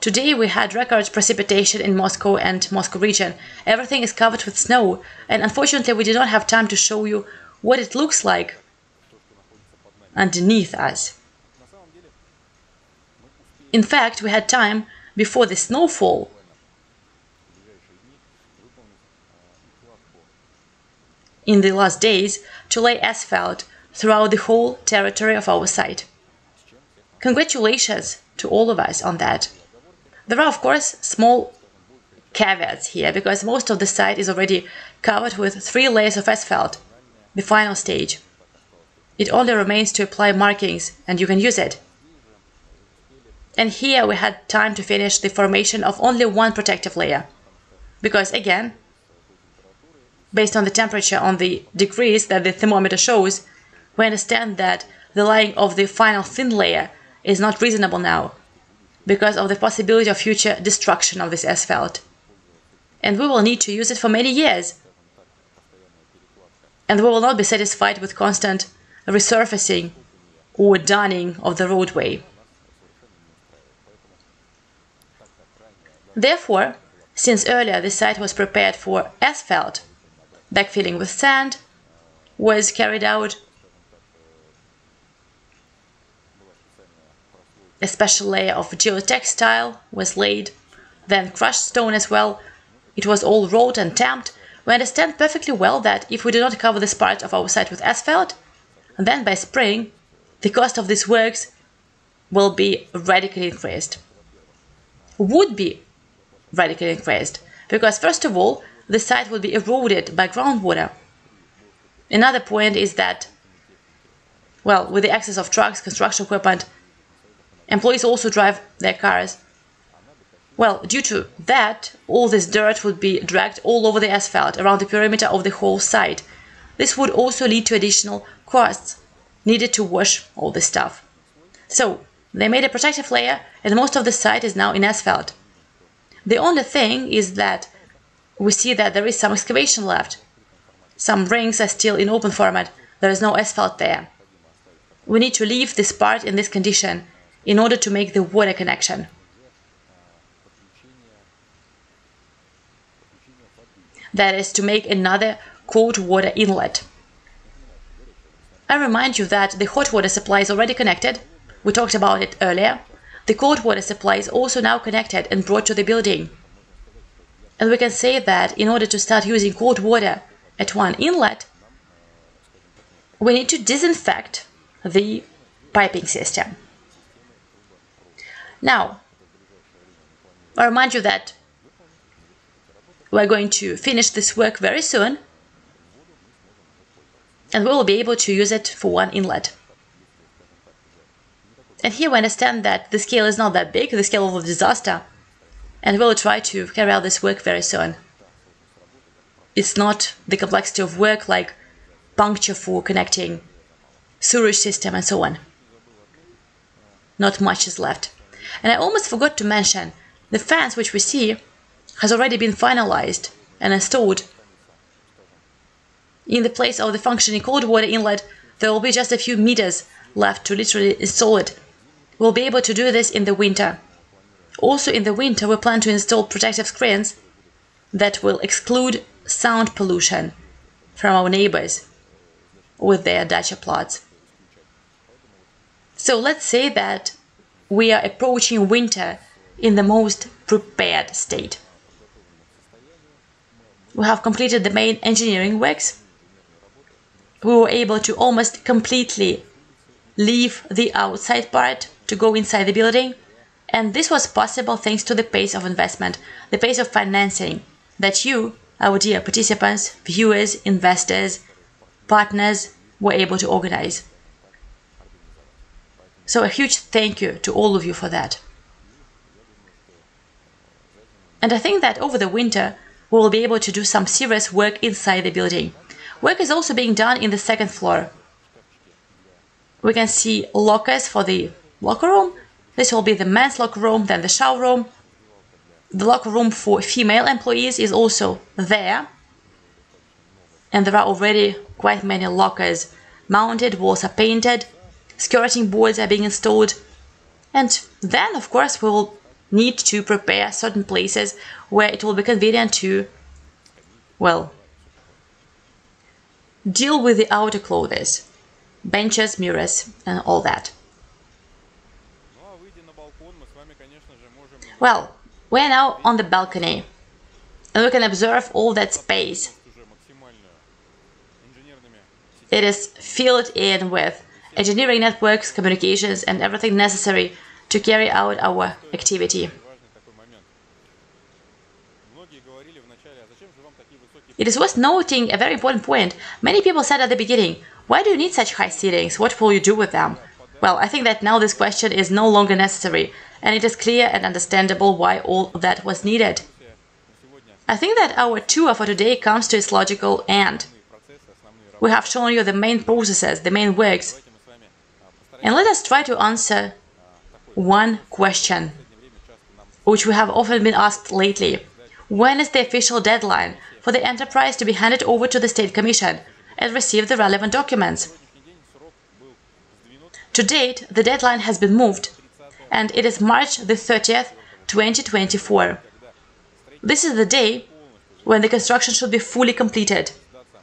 Today we had record precipitation in Moscow and Moscow region. Everything is covered with snow, and unfortunately we did not have time to show you what it looks like underneath us. In fact, we had time before the snowfall in the last days to lay asphalt throughout the whole territory of our site. Congratulations to all of us on that. There are, of course, small caveats here because most of the site is already covered with three layers of asphalt, the final stage. It only remains to apply markings and you can use it. And here we had time to finish the formation of only one protective layer. Because again, based on the temperature on the degrees that the thermometer shows, we understand that the laying of the final thin layer is not reasonable now because of the possibility of future destruction of this asphalt. And we will need to use it for many years. And we will not be satisfied with constant resurfacing or dunning of the roadway. Therefore, since earlier the site was prepared for asphalt, backfilling with sand was carried out. A special layer of geotextile was laid, then crushed stone as well. It was all rolled and tamped. We understand perfectly well that if we do not cover this part of our site with asphalt, then by spring, the cost of these works will be radically increased. Would be radically increased because, first of all, the site will be eroded by groundwater. Another point is that, well, with the access of trucks, construction equipment, employees also drive their cars. Well, due to that, all this dirt would be dragged all over the asphalt around the perimeter of the whole site. This would also lead to additional costs needed to wash all this stuff. So, they made a protective layer and most of the site is now in asphalt. The only thing is that we see that there is some excavation left. Some rings are still in open format. There is no asphalt there. We need to leave this part in this condition in order to make the water connection. That is to make another cold water inlet. I remind you that the hot water supply is already connected. We talked about it earlier. The cold water supply is also now connected and brought to the building. And we can say that in order to start using cold water at one inlet, we need to disinfect the piping system. Now, I remind you that we're going to finish this work very soon and we will be able to use it for one inlet. And here we understand that the scale is not that big, the scale of the disaster, and we'll try to carry out this work very soon. It's not the complexity of work like puncture for connecting sewage system and so on. Not much is left. And I almost forgot to mention, the fence which we see has already been finalized and installed. In the place of the functioning cold water inlet, there will be just a few meters left to literally install it. We'll be able to do this in the winter. Also in the winter, we plan to install protective screens that will exclude sound pollution from our neighbors with their dacha plots. So let's say that we are approaching winter in the most prepared state. We have completed the main engineering works. We were able to almost completely leave the outside part to go inside the building and this was possible thanks to the pace of investment, the pace of financing that you, our dear participants, viewers, investors, partners, were able to organize. So a huge thank you to all of you for that. And I think that over the winter, we will be able to do some serious work inside the building. Work is also being done in the second floor, we can see lockers for the locker room. This will be the men's locker room, then the shower room. The locker room for female employees is also there. And there are already quite many lockers mounted, walls are painted, skirting boards are being installed. And then, of course, we will need to prepare certain places where it will be convenient to, well, deal with the outer clothes, benches, mirrors, and all that. Well, we are now on the balcony, and we can observe all that space. It is filled in with engineering networks, communications, and everything necessary to carry out our activity. It is worth noting a very important point. Many people said at the beginning, why do you need such high ceilings? What will you do with them? Well, I think that now this question is no longer necessary, and it is clear and understandable why all that was needed. I think that our tour for today comes to its logical end. We have shown you the main processes, the main works, and let us try to answer one question, which we have often been asked lately. When is the official deadline for the enterprise to be handed over to the State Commission and receive the relevant documents? To date, the deadline has been moved, and it is March the 30th, 2024. This is the day when the construction should be fully completed,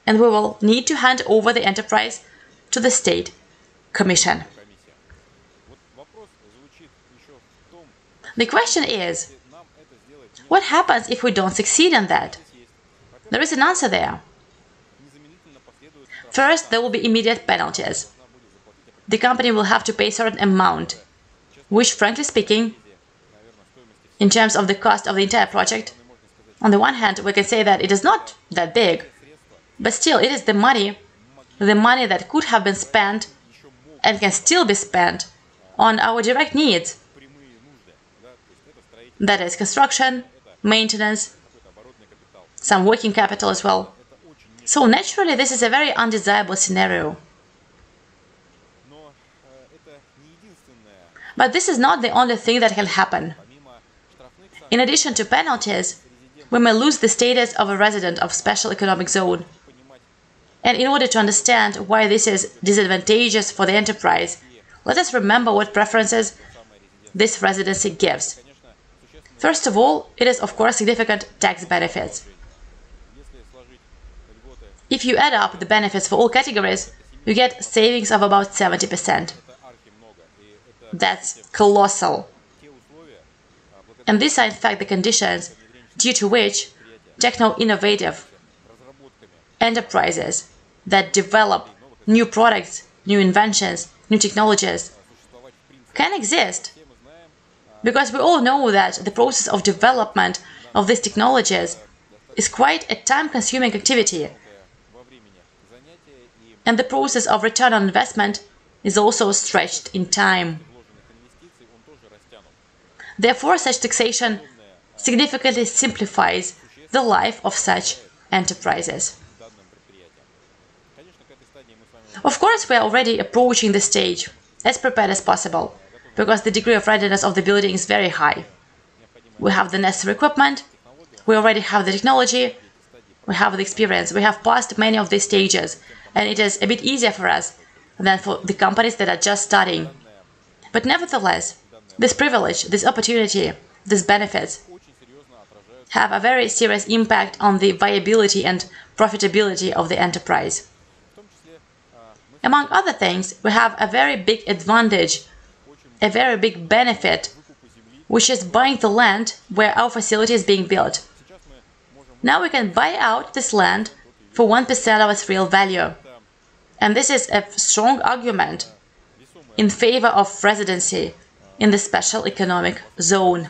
and we will need to hand over the enterprise to the State Commission. The question is, what happens if we don't succeed in that? There is an answer there. First, there will be immediate penalties. The company will have to pay a certain amount, which, frankly speaking, in terms of the cost of the entire project, on the one hand, we can say that it is not that big, but still, it is the money, the money that could have been spent and can still be spent on our direct needs that is construction, maintenance, some working capital as well. So naturally, this is a very undesirable scenario. But this is not the only thing that can happen. In addition to penalties, we may lose the status of a resident of special economic zone. And in order to understand why this is disadvantageous for the enterprise, let us remember what preferences this residency gives. First of all, it is of course significant tax benefits. If you add up the benefits for all categories, you get savings of about 70%. That's colossal. And these are in fact the conditions due to which techno-innovative enterprises that develop new products, new inventions, new technologies can exist because we all know that the process of development of these technologies is quite a time-consuming activity. And the process of return on investment is also stretched in time. Therefore, such taxation significantly simplifies the life of such enterprises. Of course, we are already approaching the stage as prepared as possible because the degree of readiness of the building is very high. We have the necessary equipment, we already have the technology, we have the experience, we have passed many of these stages, and it is a bit easier for us than for the companies that are just starting. But nevertheless, this privilege, this opportunity, these benefits have a very serious impact on the viability and profitability of the enterprise. Among other things, we have a very big advantage a very big benefit, which is buying the land where our facility is being built. Now we can buy out this land for 1% of its real value. And this is a strong argument in favor of residency in the special economic zone.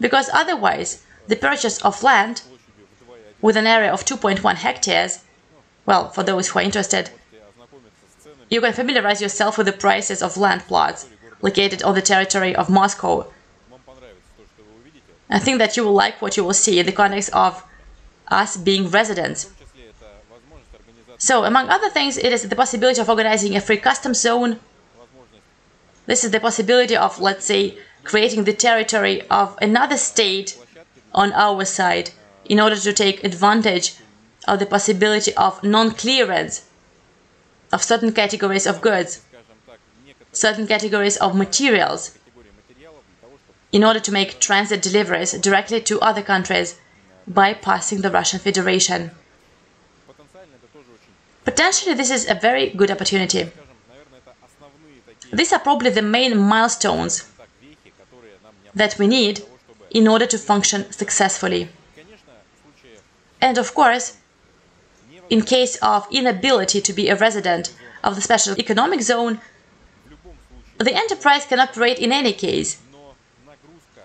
Because otherwise, the purchase of land with an area of 2.1 hectares, well, for those who are interested, you can familiarize yourself with the prices of land plots located on the territory of Moscow. I think that you will like what you will see in the context of us being residents. So, among other things, it is the possibility of organizing a free custom zone. This is the possibility of, let's say, creating the territory of another state on our side in order to take advantage of the possibility of non-clearance of certain categories of goods, certain categories of materials, in order to make transit deliveries directly to other countries, bypassing the Russian Federation. Potentially, this is a very good opportunity. These are probably the main milestones that we need in order to function successfully. And of course, in case of inability to be a resident of the special economic zone, the enterprise can operate in any case.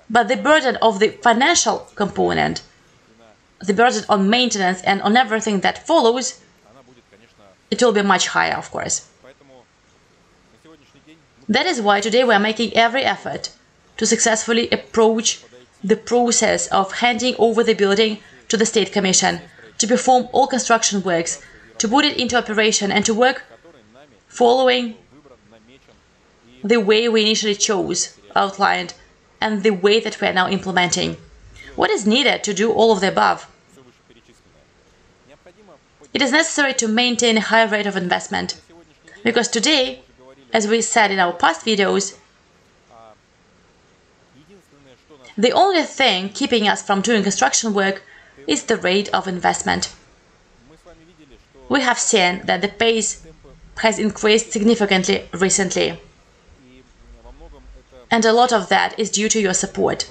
But the burden of the financial component, the burden on maintenance and on everything that follows, it will be much higher, of course. That is why today we are making every effort to successfully approach the process of handing over the building to the State Commission, to perform all construction works, to put it into operation and to work following the way we initially chose, outlined, and the way that we are now implementing. What is needed to do all of the above? It is necessary to maintain a high rate of investment, because today, as we said in our past videos, the only thing keeping us from doing construction work is the rate of investment. We have seen that the pace has increased significantly recently. And a lot of that is due to your support.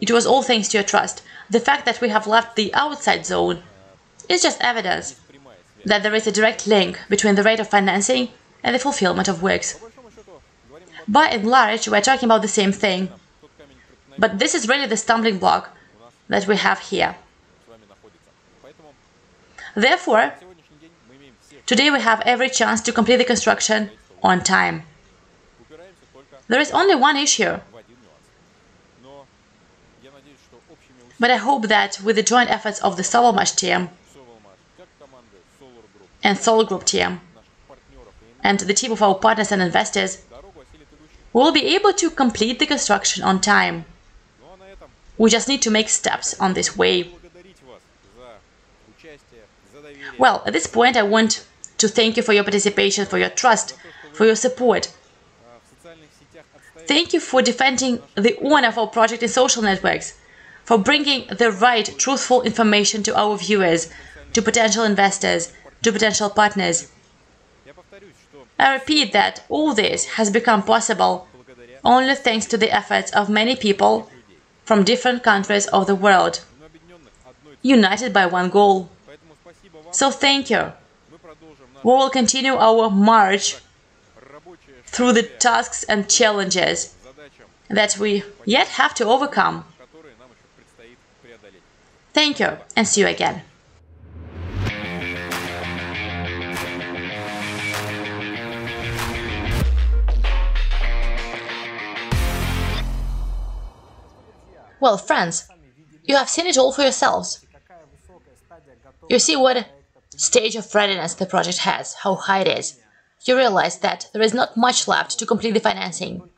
It was all thanks to your trust. The fact that we have left the outside zone is just evidence that there is a direct link between the rate of financing and the fulfillment of works. By and large, we're talking about the same thing. But this is really the stumbling block that we have here. Therefore, today we have every chance to complete the construction on time. There is only one issue. But I hope that with the joint efforts of the Sovelmash team and SOLARGROUP team and the team of our partners and investors, we will be able to complete the construction on time. We just need to make steps on this way. Well, at this point, I want to thank you for your participation, for your trust, for your support. Thank you for defending the honor of our project in social networks, for bringing the right, truthful information to our viewers, to potential investors, to potential partners. I repeat that all this has become possible only thanks to the efforts of many people from different countries of the world, united by one goal. So thank you. We will continue our march through the tasks and challenges that we yet have to overcome. Thank you and see you again. Well, friends, you have seen it all for yourselves. You see what stage of readiness the project has, how high it is. You realize that there is not much left to complete the financing.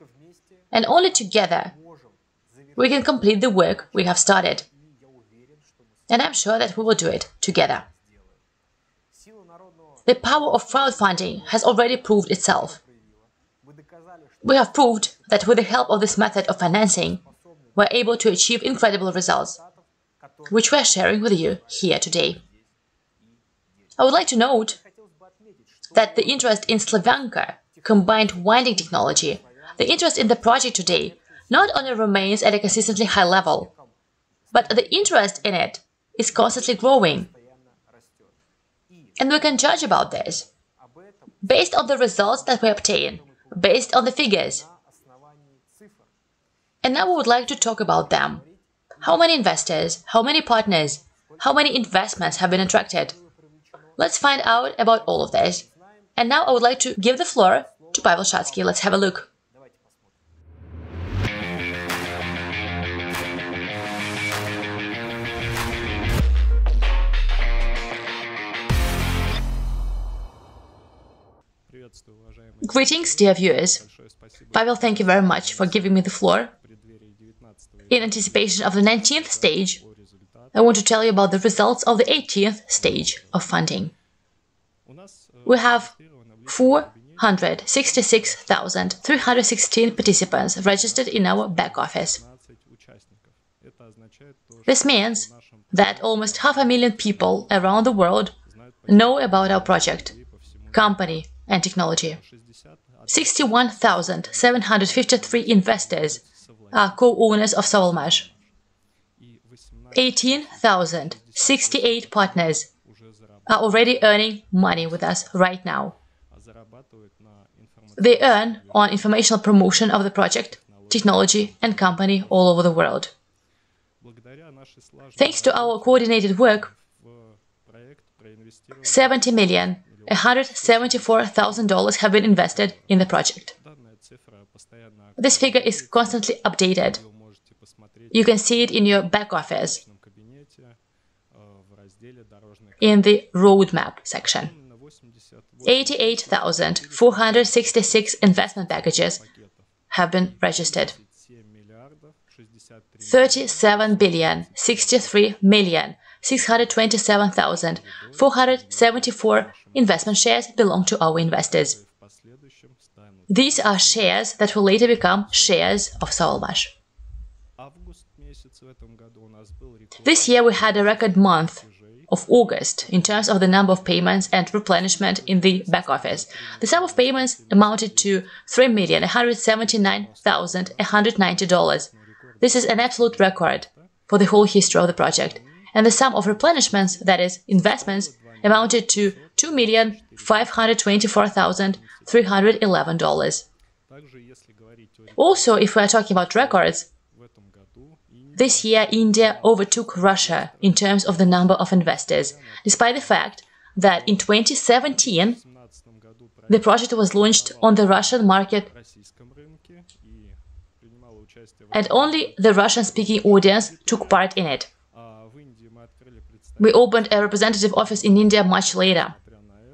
And only together we can complete the work we have started. And I'm sure that we will do it together. The power of crowdfunding has already proved itself. We have proved that with the help of this method of financing, we're able to achieve incredible results, which we're sharing with you here today. I would like to note that the interest in Slavyanka combined winding technology, the interest in the project today, not only remains at a consistently high level, but the interest in it is constantly growing. And we can judge about this based on the results that we obtain, based on the figures. And now we would like to talk about them. How many investors, how many partners, how many investments have been attracted? Let's find out about all of this. And now I would like to give the floor to Pavel Shadskiy. Let's have a look. Greetings, dear viewers. Pavel, thank you very much for giving me the floor. In anticipation of the 19th stage, I want to tell you about the results of the 18th stage of funding. We have 466,316 participants registered in our back office. This means that almost half a million people around the world know about our project, company, and technology. 61,753 investors Ah, are co-owners of Sovelmash. 18,068 partners are already earning money with us right now. They earn on informational promotion of the project, technology, and company all over the world. Thanks to our coordinated work, 70 million $174,000 have been invested in the project. This figure is constantly updated. You can see it in your back office in the roadmap section. 88,466 investment packages have been registered. 37 billion 63 million 627,474 investment shares belong to our investors. These are shares that will later become shares of Sovelmash. This year we had a record month of August in terms of the number of payments and replenishment in the back office. The sum of payments amounted to $3,179,190. This is an absolute record for the whole history of the project. And the sum of replenishments, that is, investments, amounted to $2,524,311. Also, if we are talking about records, this year India overtook Russia in terms of the number of investors, despite the fact that in 2017 the project was launched on the Russian market and only the Russian-speaking audience took part in it. We opened a representative office in India much later.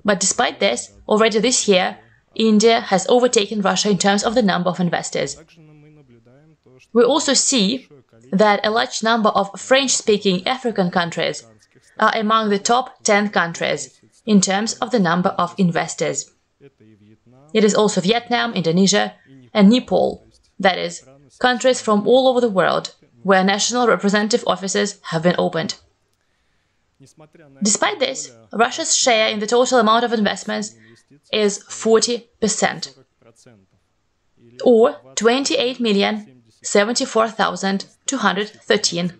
But despite this, already this year, India has overtaken Russia in terms of the number of investors. We also see that a large number of French-speaking African countries are among the top 10 countries in terms of the number of investors. It is also Vietnam, Indonesia, and Nepal, that is, countries from all over the world where national representative offices have been opened. Despite this, Russia's share in the total amount of investments is 40%, or $28,074,213.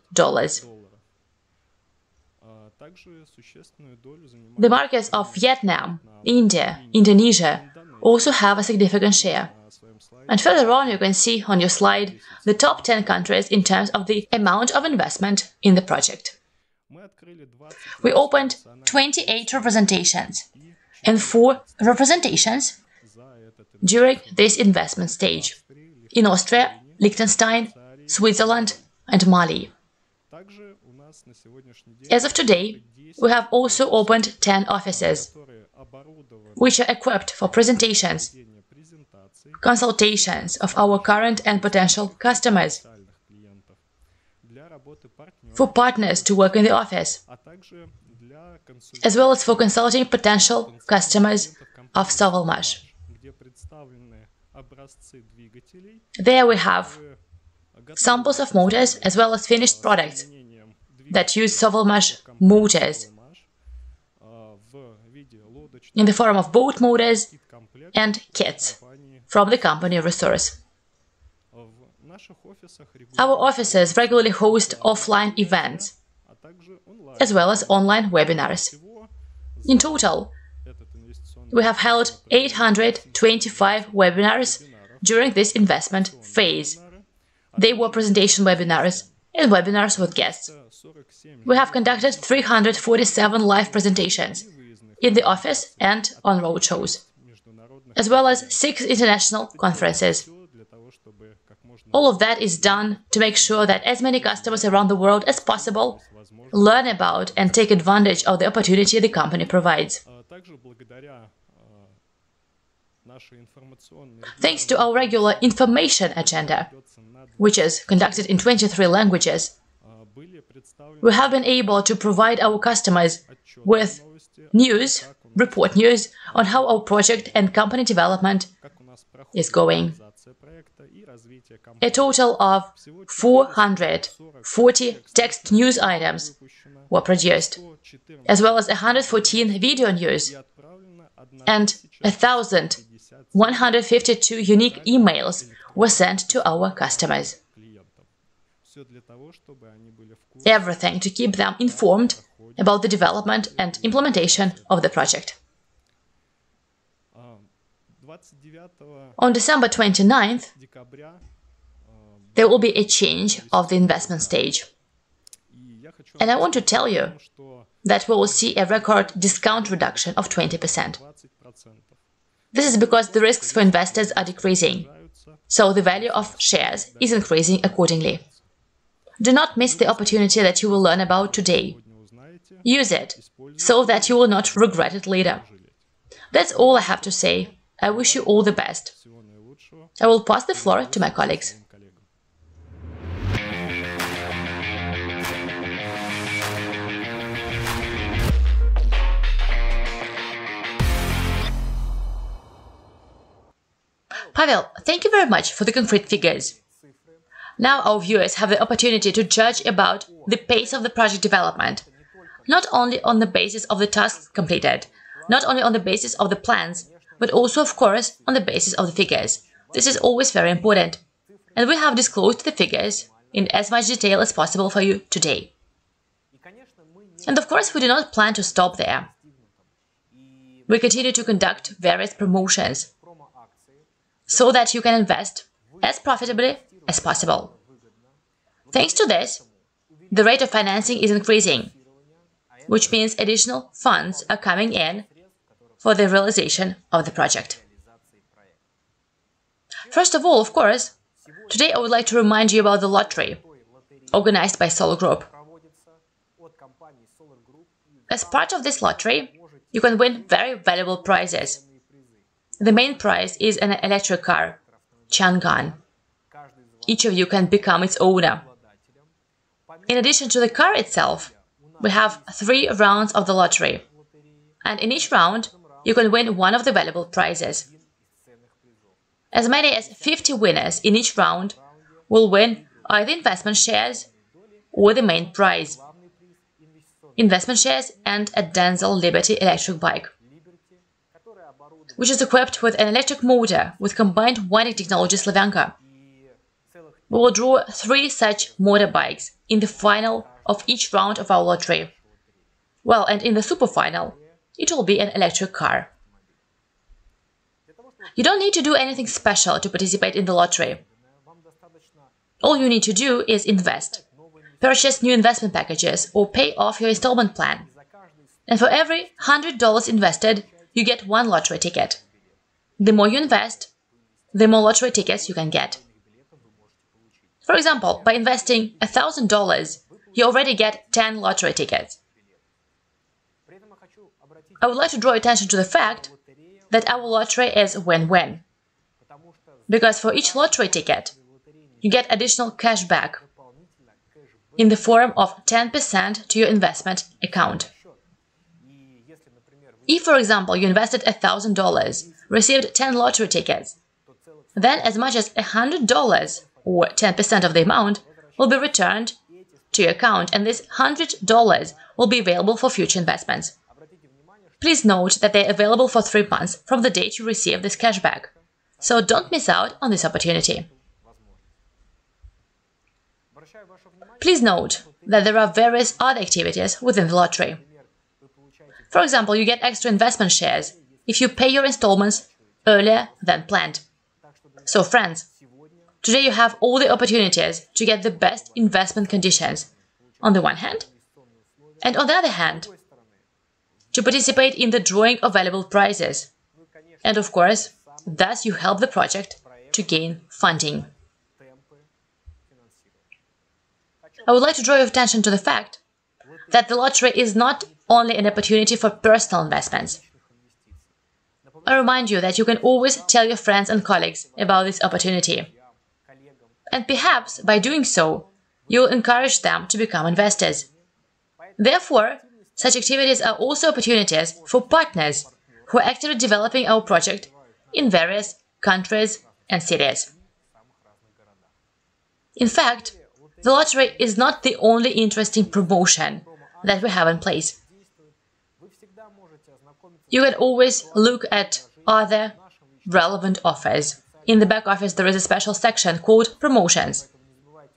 The markets of Vietnam, India, Indonesia also have a significant share. And further on, you can see on your slide the top 10 countries in terms of the amount of investment in the project. We opened 28 representations and 4 representations during this investment stage in Austria, Liechtenstein, Switzerland, and Mali. As of today, we have also opened 10 offices, which are equipped for presentations, consultations of our current and potential customers, for partners to work in the office, as well as for consulting potential customers of Sovelmash. There we have samples of motors as well as finished products that use Sovelmash motors in the form of boat motors and kits from the company Resource. Our offices regularly host offline events, as well as online webinars. In total, we have held 825 webinars during this investment phase. They were presentation webinars and webinars with guests. We have conducted 347 live presentations in the office and on roadshows, as well as six international conferences. All of that is done to make sure that as many customers around the world as possible learn about and take advantage of the opportunity the company provides. Thanks to our regular information agenda, which is conducted in 23 languages, we have been able to provide our customers with news, report news on how our project and company development is going. A total of 440 text news items were produced, as well as 114 video news and 1,152 unique emails were sent to our customers. Everything to keep them informed about the development and implementation of the project. On December 29th, there will be a change of the investment stage. And I want to tell you that we will see a record discount reduction of 20%. This is because the risks for investors are decreasing, so the value of shares is increasing accordingly. Do not miss the opportunity that you will learn about today. Use it, so that you will not regret it later. That's all I have to say. I wish you all the best. I will pass the floor to my colleagues. Pavel, thank you very much for the concrete figures. Now our viewers have the opportunity to judge about the pace of the project development, not only on the basis of the tasks completed, not only on the basis of the plans, but also, of course, on the basis of the figures. This is always very important. And we have disclosed the figures in as much detail as possible for you today. And of course, we do not plan to stop there. We continue to conduct various promotions so that you can invest as profitably as possible. Thanks to this, the rate of financing is increasing, which means additional funds are coming in for the realization of the project. First of all, of course, today I would like to remind you about the lottery organized by SOLARGROUP. As part of this lottery, you can win very valuable prizes the main prize is an electric car, Chang'an. Each of you can become its owner. In addition to the car itself, we have three rounds of the lottery. And in each round, you can win one of the valuable prizes. As many as 50 winners in each round will win either investment shares or the main prize. Investment shares and a Denzel Liberty electric bike which is equipped with an electric motor with combined winding technology Slavyanka. We will draw three such motorbikes in the final of each round of our lottery. Well, and in the super final, it will be an electric car. You don't need to do anything special to participate in the lottery. All you need to do is invest, purchase new investment packages or pay off your installment plan. And for every $100 invested, you get one lottery ticket. The more you invest, the more lottery tickets you can get. For example, by investing $1,000, you already get 10 lottery tickets. I would like to draw attention to the fact that our lottery is win-win. Because for each lottery ticket, you get additional cash back in the form of 10% to your investment account. If, for example, you invested $1,000, received 10 lottery tickets, then as much as $100, or 10% of the amount, will be returned to your account, and this $100 will be available for future investments. Please note that they are available for three months from the date you receive this cashback, so don't miss out on this opportunity. Please note that there are various other activities within the lottery. For example, you get extra investment shares if you pay your installments earlier than planned. So friends, today you have all the opportunities to get the best investment conditions on the one hand, and on the other hand, to participate in the drawing of valuable prizes. And of course, thus you help the project to gain funding. I would like to draw your attention to the fact that the lottery is not only an opportunity for personal investments. I remind you that you can always tell your friends and colleagues about this opportunity. And perhaps by doing so, you'll encourage them to become investors. Therefore, such activities are also opportunities for partners who are actively developing our project in various countries and cities. In fact, the lottery is not the only interesting promotion that we have in place. You can always look at other relevant offers. In the back office, there is a special section called Promotions.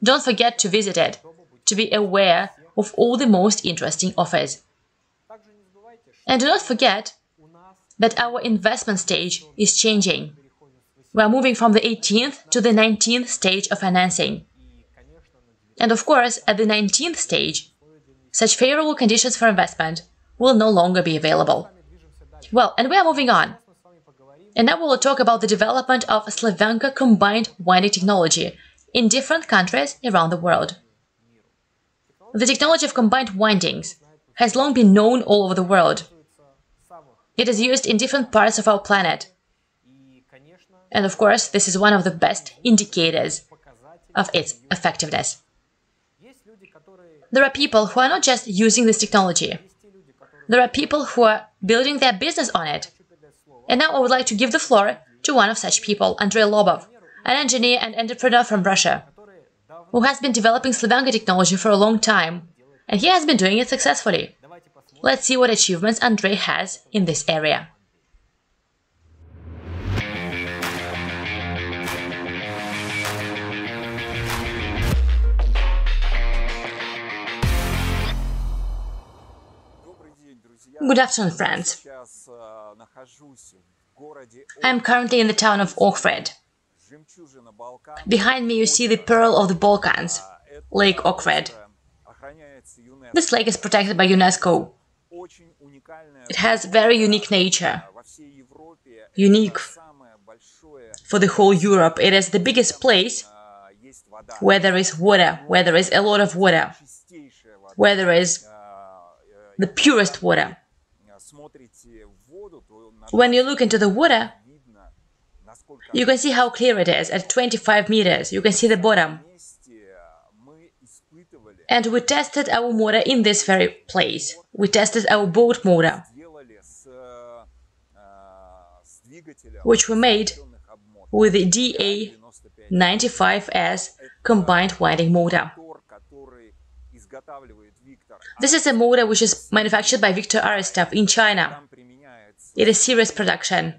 Don't forget to visit it to be aware of all the most interesting offers. And do not forget that our investment stage is changing. We are moving from the 18th to the 19th stage of financing. And of course, at the 19th stage, such favorable conditions for investment will no longer be available. Well, and we are moving on. And now we will talk about the development of Slavyanka combined winding technology in different countries around the world. The technology of combined windings has long been known all over the world. It is used in different parts of our planet. And of course, this is one of the best indicators of its effectiveness. There are people who are not just using this technology. There are people who are building their business on it. And now I would like to give the floor to one of such people, Andrei Lobov, an engineer and entrepreneur from Russia, who has been developing Slavyanka technology for a long time, and he has been doing it successfully. Let's see what achievements Andrei has in this area. Good afternoon, friends. I am currently in the town of Ohrid. Behind me you see the Pearl of the Balkans, Lake Ohrid. This lake is protected by UNESCO. It has very unique nature, unique for the whole Europe. It is the biggest place where there is water, where there is a lot of water, where there is the purest water. When you look into the water, you can see how clear it is at 25 meters. You can see the bottom. And we tested our motor in this very place. We tested our boat motor, which we made with the DA95S combined winding motor. This is a motor which is manufactured by Victor Arestov in China. It is serious production.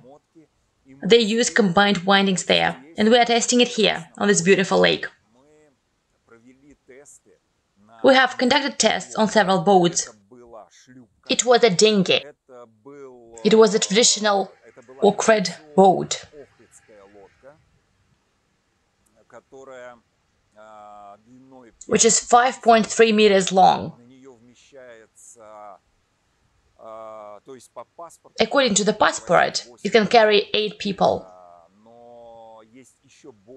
They use combined windings there, and we are testing it here, on this beautiful lake. We have conducted tests on several boats. It was a dinghy. It was a traditional Ohrid boat. Which is 5.3 meters long. According to the passport, it can carry eight people.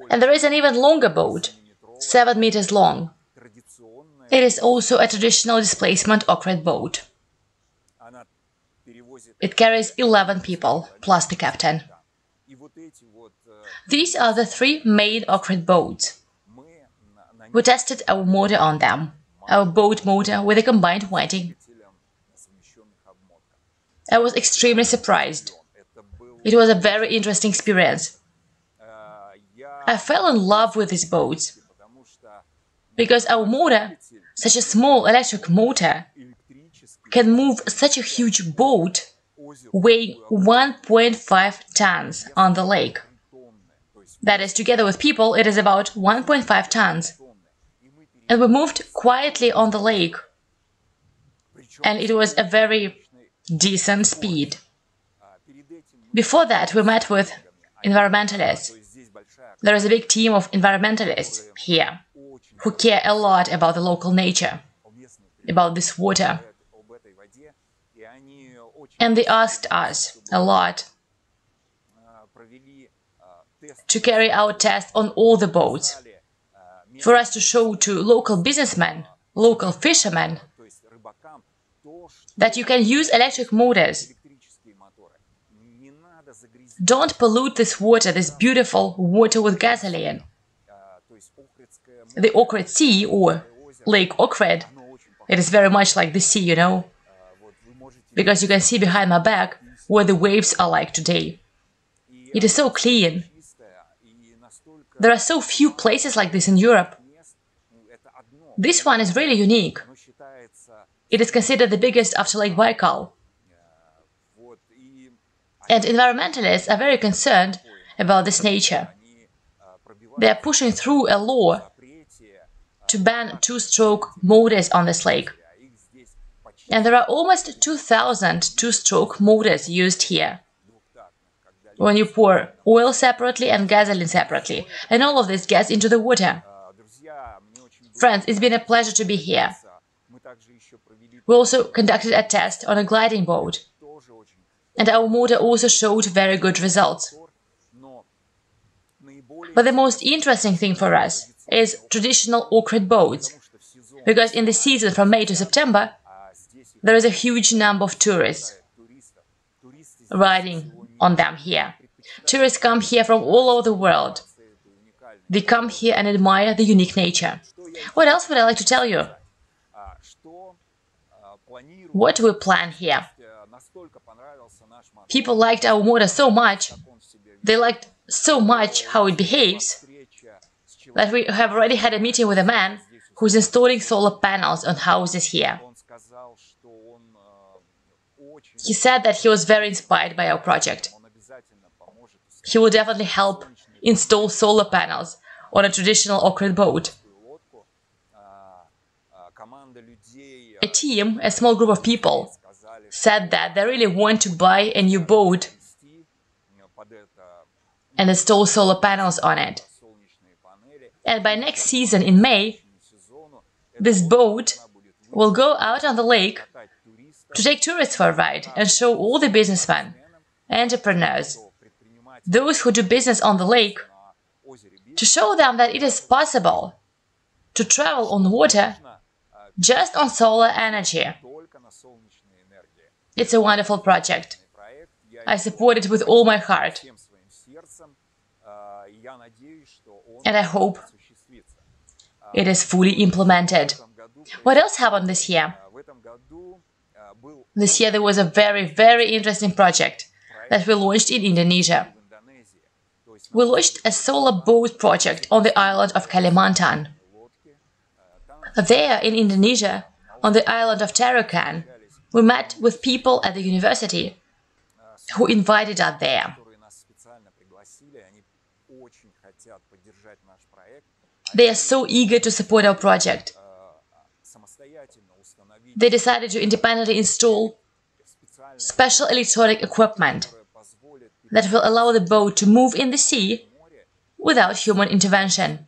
And there is an even longer boat, 7 meters long. It is also a traditional displacement Ohrid boat. It carries 11 people, plus the captain. These are the three main Ohrid boats. We tested our motor on them, our boat motor with a combined winding I was extremely surprised. It was a very interesting experience. I fell in love with these boats because our motor, such a small electric motor, can move such a huge boat weighing 1.5 tons on the lake. That is, together with people, it is about 1.5 tons. And we moved quietly on the lake. And it was a very decent speed. Before that, we met with environmentalists. There is a big team of environmentalists here who care a lot about the local nature, about this water. And they asked us a lot to carry out tests on all the boats, for us to show to local businessmen, local fishermen, that you can use electric motors. Don't pollute this water, this beautiful water with gasoline. The Ohrid Sea, or Lake Ohrid, it is very much like the sea, you know, because you can see behind my back where the waves are like today. It is so clean, there are so few places like this in Europe. This one is really unique. It is considered the biggest after Lake Baikal. And environmentalists are very concerned about this nature. They are pushing through a law to ban two-stroke motors on this lake. And there are almost 2,000 two-stroke motors used here when you pour oil separately and gasoline separately, and all of this gets into the water. Friends, it's been a pleasure to be here. We also conducted a test on a gliding boat, and our motor also showed very good results. But the most interesting thing for us is traditional Ohrid boats, because in the season from May to September, there is a huge number of tourists riding on them here. Tourists come here from all over the world. They come here and admire the unique nature. What else would I like to tell you? What we plan here? People liked our motor so much, they liked so much how it behaves, that we have already had a meeting with a man who's installing solar panels on houses here. He said that he was very inspired by our project. He will definitely help install solar panels on a traditional Ohrid boat. A team, a small group of people, said that they really want to buy a new boat and install solar panels on it. And by next season, in May, this boat will go out on the lake to take tourists for a ride and show all the businessmen, entrepreneurs, those who do business on the lake, to show them that it is possible to travel on water just on solar energy. It's a wonderful project. I support it with all my heart. And I hope it is fully implemented. What else happened this year? This year there was a very, very interesting project that we launched in Indonesia. We launched a solar boat project on the island of Kalimantan. There, in Indonesia, on the island of Tarakan, we met with people at the university who invited us there. They are so eager to support our project they decided to independently install special electronic equipment that will allow the boat to move in the sea without human intervention.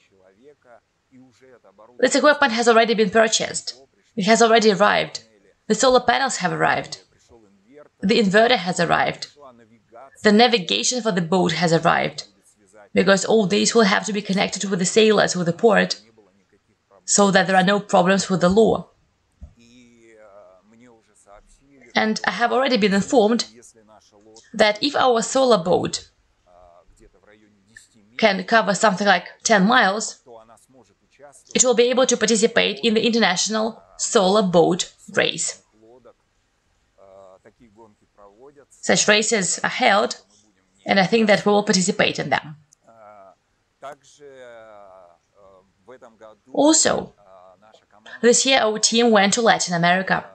This equipment has already been purchased. It has already arrived. The solar panels have arrived. The inverter has arrived. The navigation for the boat has arrived. Because all these will have to be connected with the sailors with the port so that there are no problems with the law. And I have already been informed that if our solar boat can cover something like 10 miles, it will be able to participate in the international solar boat race. Such races are held, and I think that we will participate in them. Also, this year our team went to Latin America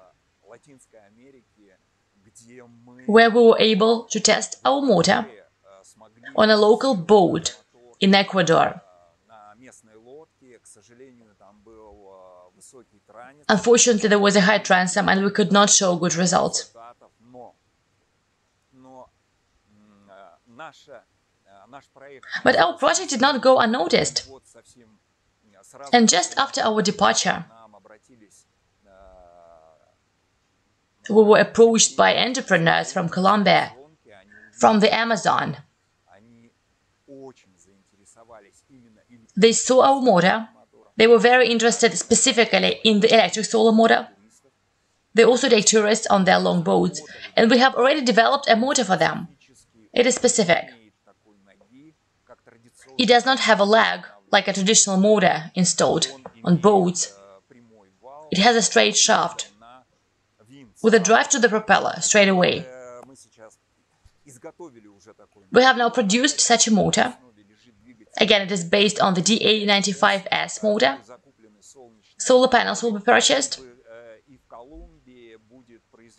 where we were able to test our motor on a local boat in Ecuador. Unfortunately, there was a high transom and we could not show good results. But our project did not go unnoticed. And just after our departure, we were approached by entrepreneurs from Colombia, from the Amazon. They saw our motor. They were very interested specifically in the electric solar motor. They also take tourists on their longboats, and we have already developed a motor for them. It is specific. It does not have a leg like a traditional motor installed on boats. It has a straight shaft with a drive to the propeller straight away. We have now produced such a motor. Again, it is based on the DA95S motor. Solar panels will be purchased,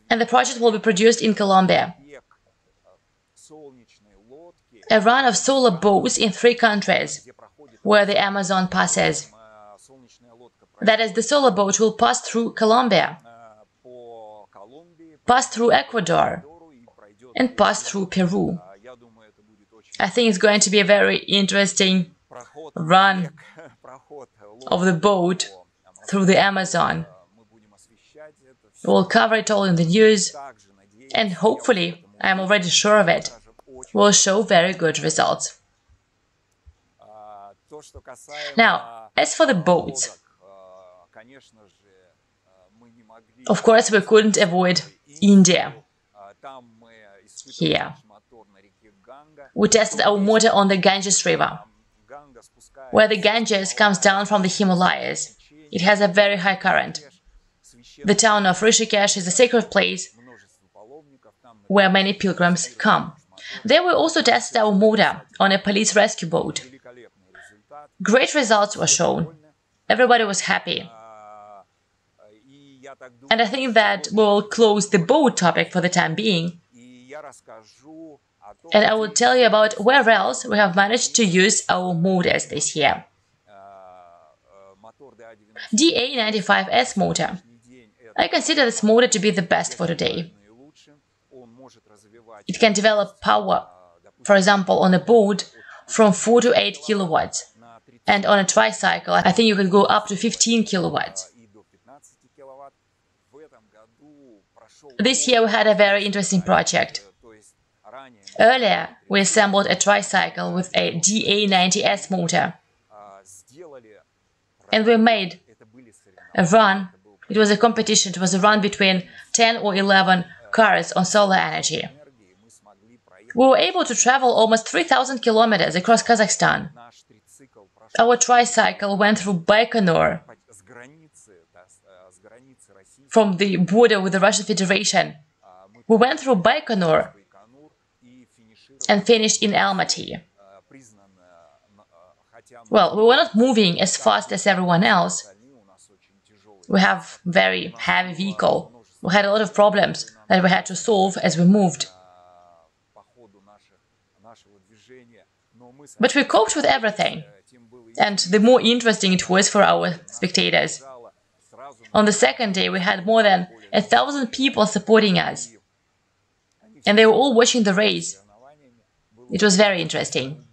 and the project will be produced in Colombia. A run of solar boats in three countries where the Amazon passes. That is, the solar boat will pass through Colombia pass through Ecuador, and pass through Peru. I think it's going to be a very interesting run of the boat through the Amazon. We'll cover it all in the news, and hopefully, I'm already sure of it, will show very good results. Now, as for the boats, of course, we couldn't avoid India. Here, we tested our motor on the Ganges River, where the Ganges comes down from the Himalayas. It has a very high current. The town of Rishikesh is a sacred place where many pilgrims come. There we also tested our motor on a police rescue boat. Great results were shown. Everybody was happy. And I think that will close the boat topic for the time being. And I will tell you about where else we have managed to use our motors this year. DA95S motor. I consider this motor to be the best for today. It can develop power, for example, on a boat from 4 to 8 kilowatts, and on a tricycle, I think you can go up to 15 kilowatts. This year we had a very interesting project. Earlier, we assembled a tricycle with a DA90S motor. And we made a run. It was a competition. It was a run between 10 or 11 cars on solar energy. We were able to travel almost 3,000 kilometers across Kazakhstan. Our tricycle went through Baikonur, from the border with the Russian Federation. We went through Baikonur and finished in Almaty. Well, we were not moving as fast as everyone else. We have very heavy vehicle. We had a lot of problems that we had to solve as we moved. But we coped with everything, and the more interesting it was for our spectators. On the second day, we had more than a thousand people supporting us, and they were all watching the race. It was very interesting.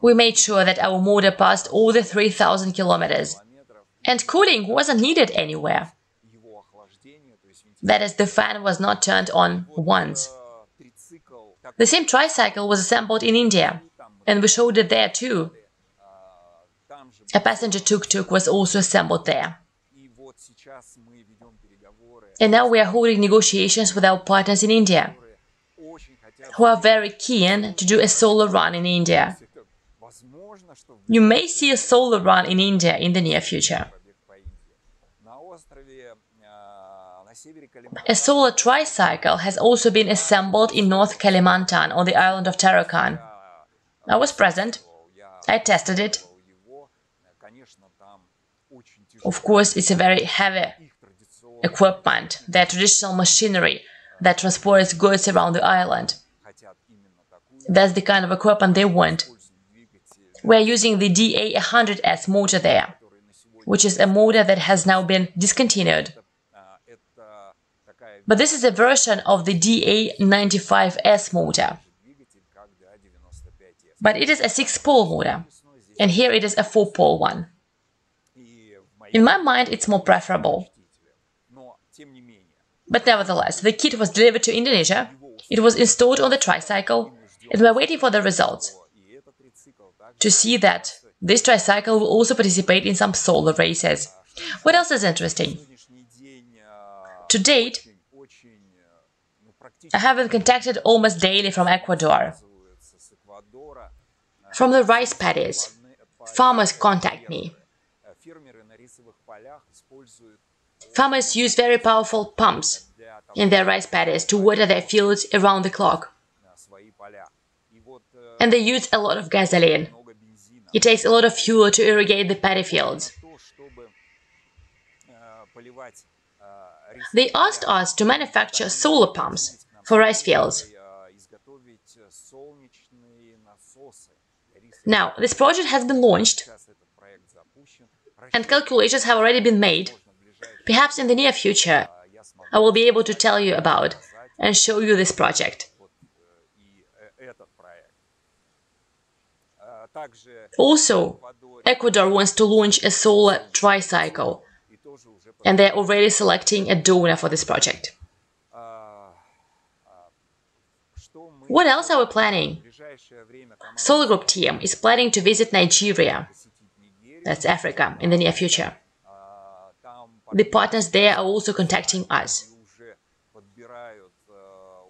We made sure that our motor passed all the 3,000 kilometers, and cooling wasn't needed anywhere. That is, the fan was not turned on once. The same tricycle was assembled in India, and we showed it there too. A passenger tuk-tuk was also assembled there. And now we are holding negotiations with our partners in India, who are very keen to do a solar run in India. You may see a solar run in India in the near future. A solar tricycle has also been assembled in North Kalimantan on the island of Tarakan. I was present. I tested it. Of course, it's a very heavy equipment, their traditional machinery that transports goods around the island. That's the kind of equipment they want. We're using the DA100S motor there, which is a motor that has now been discontinued. But this is a version of the DA95S motor. But it is a six-pole motor, and here it is a four-pole one. In my mind, it's more preferable. But nevertheless, the kit was delivered to Indonesia, it was installed on the tricycle, and we're waiting for the results to see that this tricycle will also participate in some solar races. What else is interesting? To date, I have been contacted almost daily from Ecuador, from the rice paddies. Farmers contact me. Farmers use very powerful pumps in their rice paddies to water their fields around the clock. And they use a lot of gasoline. It takes a lot of fuel to irrigate the paddy fields. They asked us to manufacture solar pumps for rice fields. Now, this project has been launched and calculations have already been made Perhaps in the near future, I will be able to tell you about and show you this project. Also, Ecuador wants to launch a solar tricycle, and they're already selecting a donor for this project. What else are we planning? SOLARGROUP team is planning to visit Nigeria, that's Africa, in the near future the partners there are also contacting us.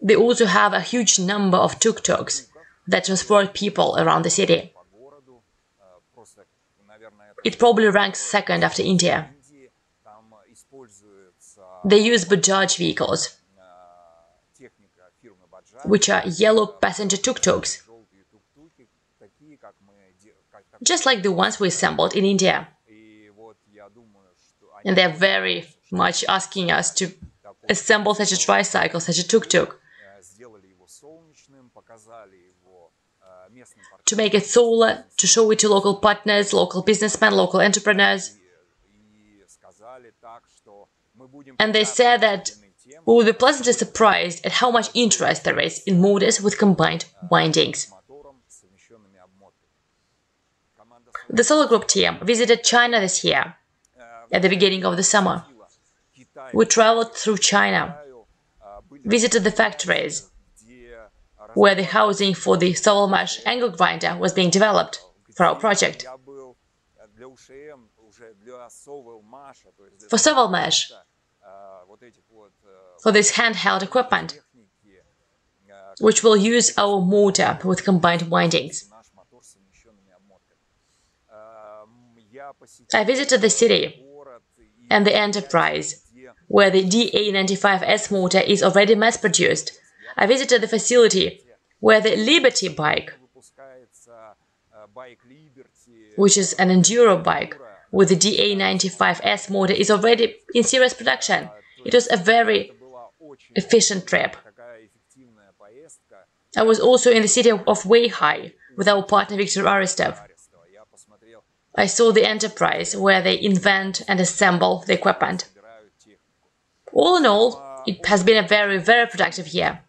They also have a huge number of tuk-tuks that transport people around the city. It probably ranks second after India. They use Bajaj vehicles, which are yellow passenger tuk-tuks, just like the ones we assembled in India and they're very much asking us to assemble such a tricycle, such a tuk-tuk, to make it solar, to show it to local partners, local businessmen, local entrepreneurs. And they said that we will be pleasantly surprised at how much interest there is in motors with combined windings. The SOLARGROUP team visited China this year at the beginning of the summer. We traveled through China, visited the factories where the housing for the Sovelmash angle grinder was being developed for our project. For Sovelmash, for this handheld equipment, which will use our motor with combined windings. I visited the city and the Enterprise, where the DA95S motor is already mass-produced. I visited the facility where the Liberty bike, which is an enduro bike with the DA95S motor, is already in serious production. It was a very efficient trip. I was also in the city of Weihai with our partner Viktor Arestov. I saw the enterprise where they invent and assemble the equipment. All in all, it has been a very, very productive year.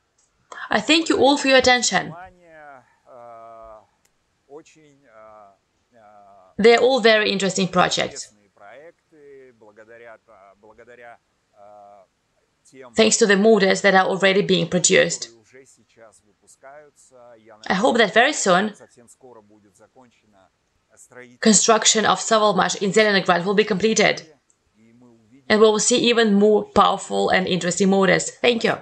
I thank you all for your attention. They're all very interesting projects. Thanks to the models that are already being produced. I hope that very soon construction of Sovelmash in Zelenograd will be completed. And we will see even more powerful and interesting motors. Thank you.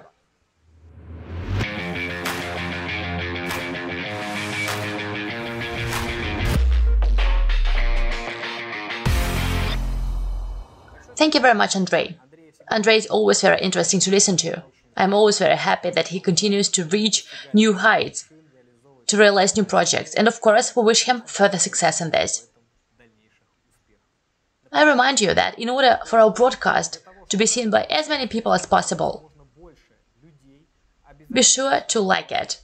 Thank you very much, Andrei. Andrei is always very interesting to listen to. I'm always very happy that he continues to reach new heights to realize new projects, and of course, we wish him further success in this. I remind you that in order for our broadcast to be seen by as many people as possible, be sure to like it,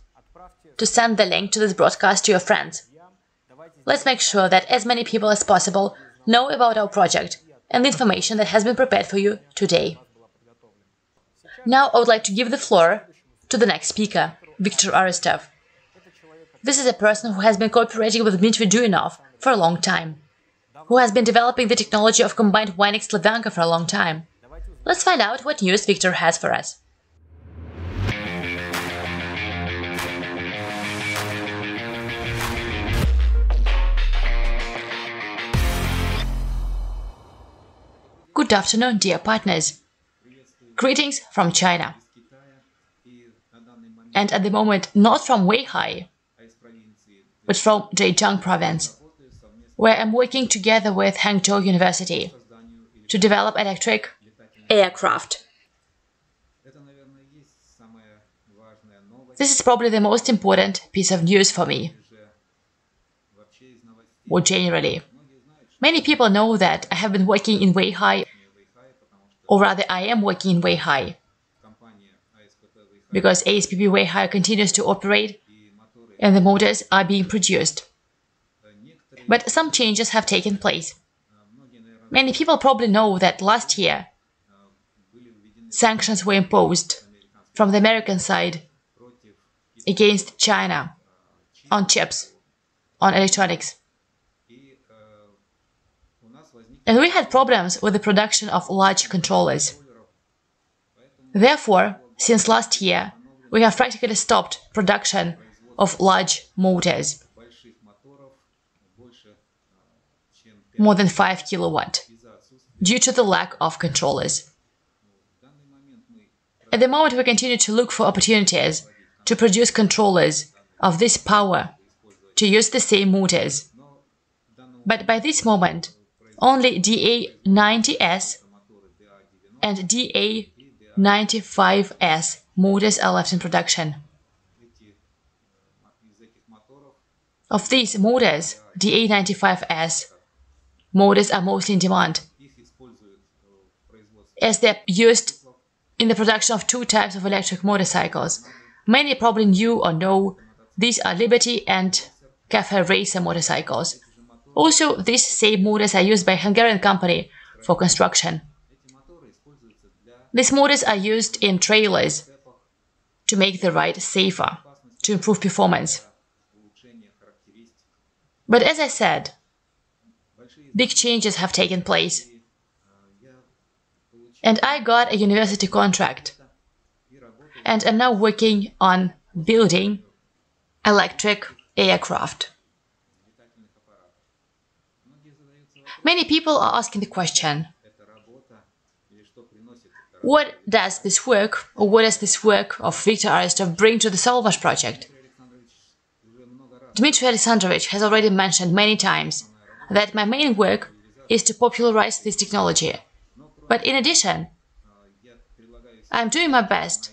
to send the link to this broadcast to your friends. Let's make sure that as many people as possible know about our project and the information that has been prepared for you today. Now I would like to give the floor to the next speaker, Viktor Arestov. This is a person who has been cooperating with Dmitry Duyunov for a long time, who has been developing the technology of combined winding Slavyanka for a long time. Let's find out what news Victor has for us. Good afternoon, dear partners. Greetings from China. And at the moment, not from Weihai, but from Zhejiang province, where I'm working together with Hangzhou University to develop electric aircraft. This is probably the most important piece of news for me, or generally. Many people know that I have been working in Weihai, or rather I am working in Weihai, because ASPP Weihai continues to operate and the motors are being produced. But some changes have taken place. Many people probably know that last year sanctions were imposed from the American side against China on chips, on electronics. And we had problems with the production of large controllers. Therefore, since last year, we have practically stopped production of large motors, more than 5 kilowatt, due to the lack of controllers. At the moment, we continue to look for opportunities to produce controllers of this power to use the same motors. But by this moment, only DA90S and DA95S motors are left in production. Of these motors, the A95S motors are mostly in demand, as they're used in the production of two types of electric motorcycles. Many probably knew or know these are Liberty and Cafe Racer motorcycles. Also, these same motors are used by Hungarian company for construction. These motors are used in trailers to make the ride safer, to improve performance. But as I said, big changes have taken place. And I got a university contract. And I'm now working on building electric aircraft. Many people are asking the question, what does this work, or what does this work of Viktor Arestov bring to the Sovelmash project? Dmitry Alexandrovich has already mentioned many times that my main work is to popularize this technology. But in addition, I'm doing my best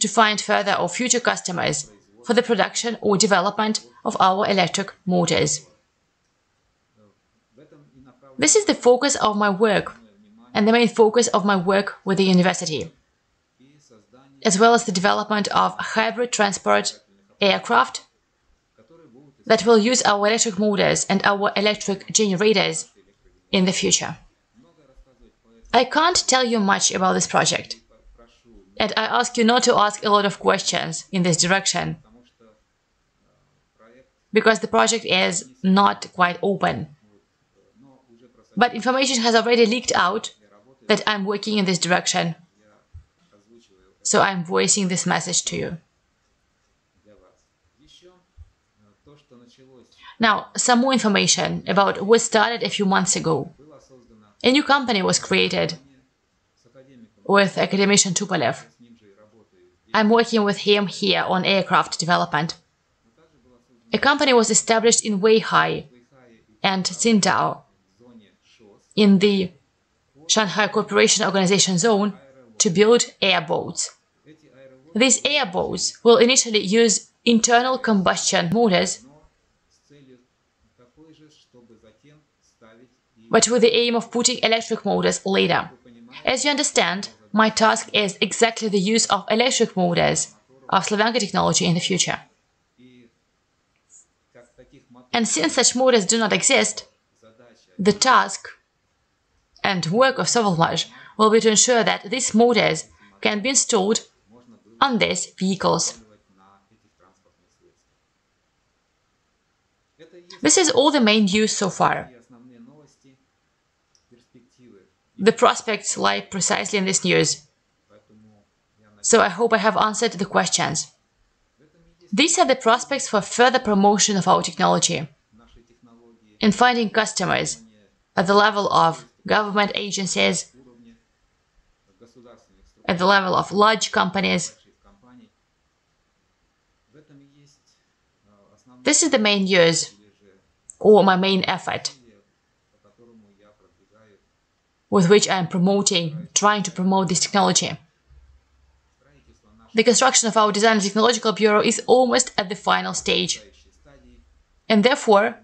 to find further or future customers for the production or development of our electric motors. This is the focus of my work and the main focus of my work with the university, as well as the development of hybrid transport aircraft that will use our electric motors and our electric generators in the future. I can't tell you much about this project, and I ask you not to ask a lot of questions in this direction, because the project is not quite open. But information has already leaked out that I'm working in this direction. So I'm voicing this message to you. Now, some more information about what started a few months ago. A new company was created with academician Tupolev. I'm working with him here on aircraft development. A company was established in Weihai and Qingdao in the Shanghai Cooperation Organization zone to build airboats. These airboats will initially use internal combustion motors, but with the aim of putting electric motors later. As you understand, my task is exactly the use of electric motors of Slavyanka technology in the future. And since such motors do not exist, the task and work of Sovelmash will be to ensure that these motors can be installed on these vehicles. This is all the main news so far. The prospects lie precisely in this news. So I hope I have answered the questions. These are the prospects for further promotion of our technology in finding customers at the level of government agencies, at the level of large companies. This is the main use or my main effort with which I am promoting, trying to promote this technology. The construction of our Design and Technological Bureau is almost at the final stage. And therefore,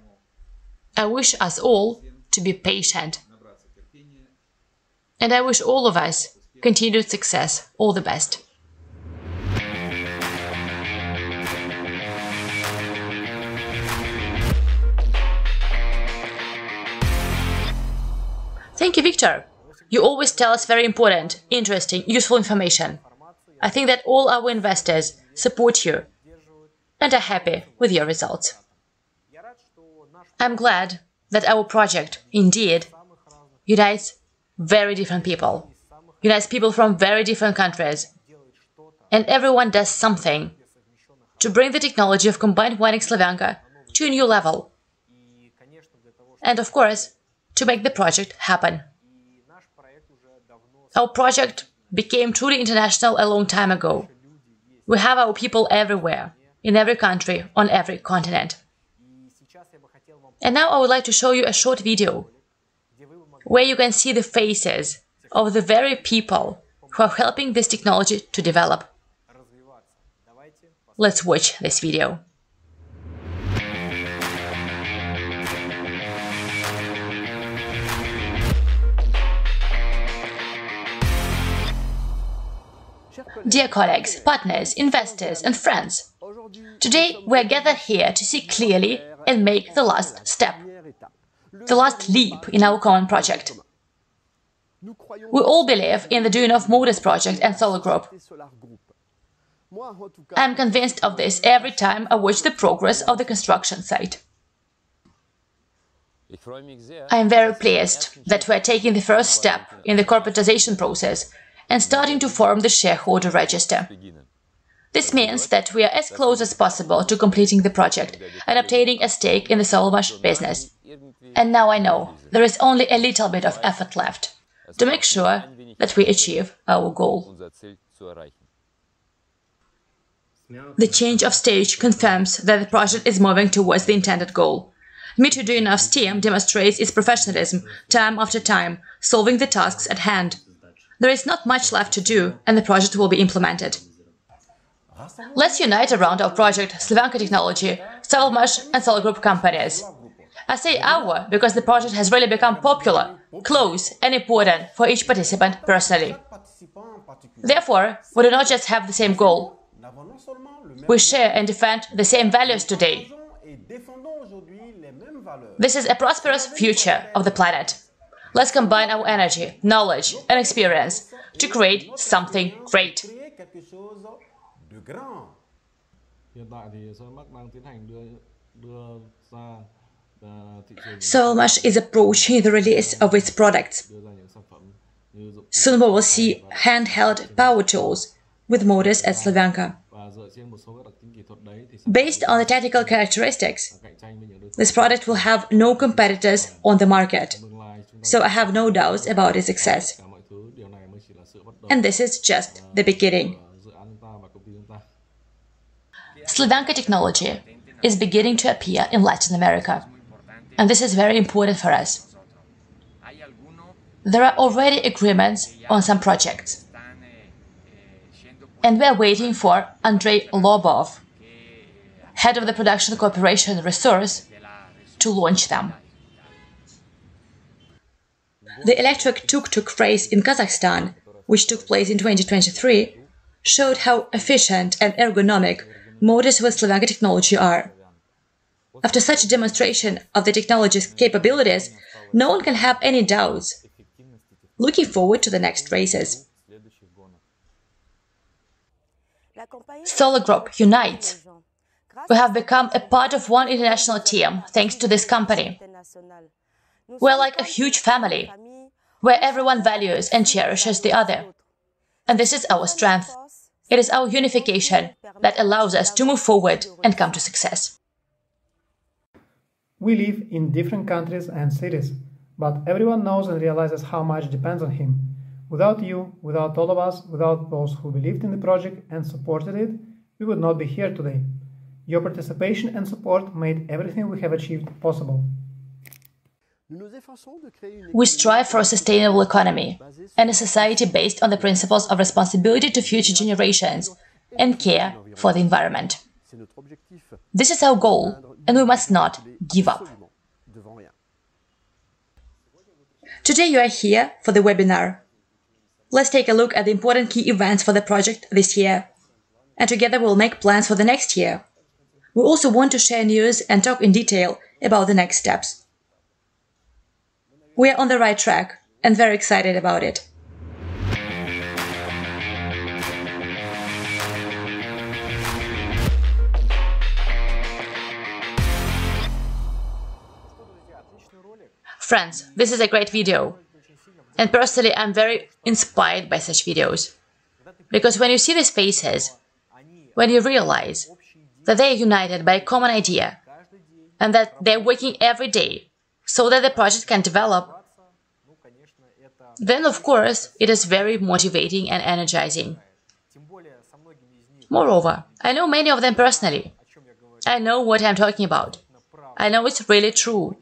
I wish us all to be patient. And I wish all of us continued success. All the best. Thank you, Victor. You always tell us very important, interesting, useful information. I think that all our investors support you and are happy with your results. I'm glad that our project, indeed, unites very different people, unites people from very different countries, and everyone does something to bring the technology of combined winding Slavyanka to a new level. And of course, to make the project happen. Our project became truly international a long time ago. We have our people everywhere, in every country, on every continent. And now I would like to show you a short video where you can see the faces of the very people who are helping this technology to develop. Let's watch this video. Dear colleagues, partners, investors, and friends, today we are gathered here to see clearly and make the last step, the last leap in our common project. We all believe in the Duyunov Motors project and SOLARGROUP. I am convinced of this every time I watch the progress of the construction site. I am very pleased that we are taking the first step in the corporatization process and starting to form the shareholder register. This means that we are as close as possible to completing the project and obtaining a stake in the Sovelmash business. And now I know there is only a little bit of effort left to make sure that we achieve our goal. The change of stage confirms that the project is moving towards the intended goal. Dmitry Duyunov's team demonstrates its professionalism time after time, solving the tasks at hand. There is not much left to do, and the project will be implemented. Let's unite around our project Slavyanka Technology, Sovelmash and SOLARGROUP companies. I say our because the project has really become popular, close and important for each participant personally. Therefore, we do not just have the same goal. We share and defend the same values today. This is a prosperous future of the planet. Let's combine our energy, knowledge, and experience to create something great. Sovelmash is approaching the release of its products. Soon we will see handheld power tools with motors at Slavyanka. Based on the technical characteristics, this product will have no competitors on the market so I have no doubts about its success. And this is just the beginning. Slavyanka technology is beginning to appear in Latin America, and this is very important for us. There are already agreements on some projects, and we are waiting for Andrei Lobov, head of the production corporation Resource, to launch them. The electric tuk-tuk race in Kazakhstan, which took place in 2023, showed how efficient and ergonomic motors with Slavyanka technology are. After such a demonstration of the technology's capabilities, no one can have any doubts. Looking forward to the next races. SOLARGROUP unites. We have become a part of one international team thanks to this company. We're like a huge family, where everyone values and cherishes the other. And this is our strength. It is our unification that allows us to move forward and come to success. We live in different countries and cities, but everyone knows and realizes how much depends on him. Without you, without all of us, without those who believed in the project and supported it, we would not be here today. Your participation and support made everything we have achieved possible. We strive for a sustainable economy and a society based on the principles of responsibility to future generations and care for the environment. This is our goal, and we must not give up. Today you are here for the webinar. Let's take a look at the important key events for the project this year, and together we'll make plans for the next year. We also want to share news and talk in detail about the next steps. We are on the right track and very excited about it. Friends, this is a great video. And personally, I'm very inspired by such videos. Because when you see these faces, when you realize that they are united by a common idea, and that they're working every day so that the project can develop, then of course it is very motivating and energizing. Moreover, I know many of them personally. I know what I'm talking about. I know it's really true.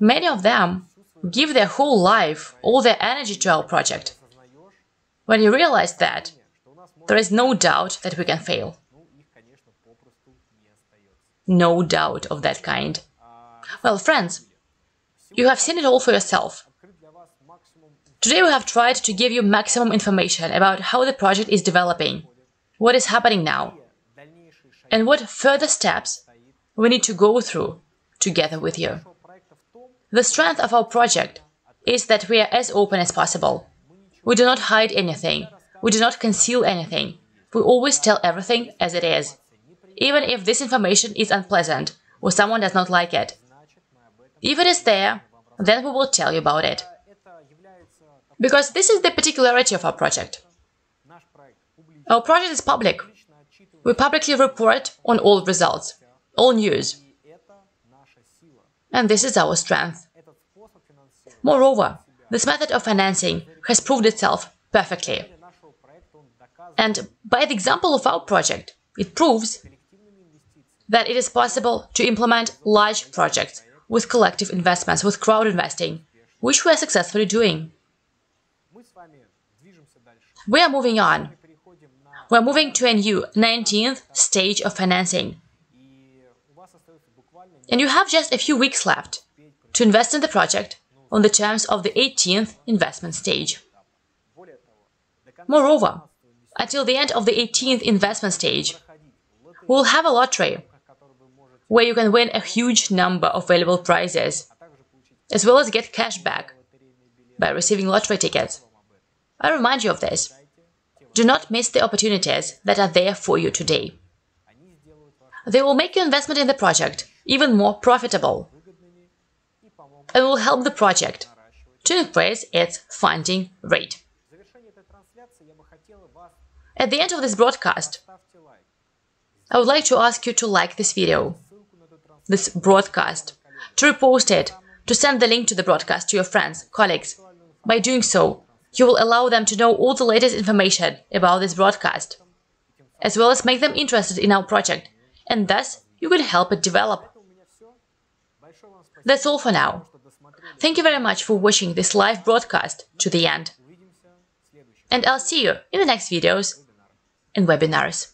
Many of them give their whole life, all their energy to our project. When you realize that, there is no doubt that we can fail. No doubt of that kind. Well, friends, you have seen it all for yourself. Today we have tried to give you maximum information about how the project is developing, what is happening now, and what further steps we need to go through together with you. The strength of our project is that we are as open as possible. We do not hide anything, we do not conceal anything, we always tell everything as it is, even if this information is unpleasant or someone does not like it. If it is there, then we will tell you about it. Because this is the particularity of our project. Our project is public. We publicly report on all results, all news. And this is our strength. Moreover, this method of financing has proved itself perfectly. And by the example of our project, it proves that it is possible to implement large projects with collective investments, with crowd investing, which we are successfully doing. We are moving on. We are moving to a new 19th stage of financing. And you have just a few weeks left to invest in the project on the terms of the 18th investment stage. Moreover, until the end of the 18th investment stage, we will have a lottery where you can win a huge number of valuable prizes, as well as get cash back by receiving lottery tickets. I remind you of this. Do not miss the opportunities that are there for you today. They will make your investment in the project even more profitable and will help the project to increase its funding rate. At the end of this broadcast, I would like to ask you to like this video, this broadcast, to repost it, to send the link to the broadcast to your friends, colleagues. By doing so, you will allow them to know all the latest information about this broadcast, as well as make them interested in our project, and thus you can help it develop. That's all for now. Thank you very much for watching this live broadcast to the end. And I'll see you in the next videos and webinars.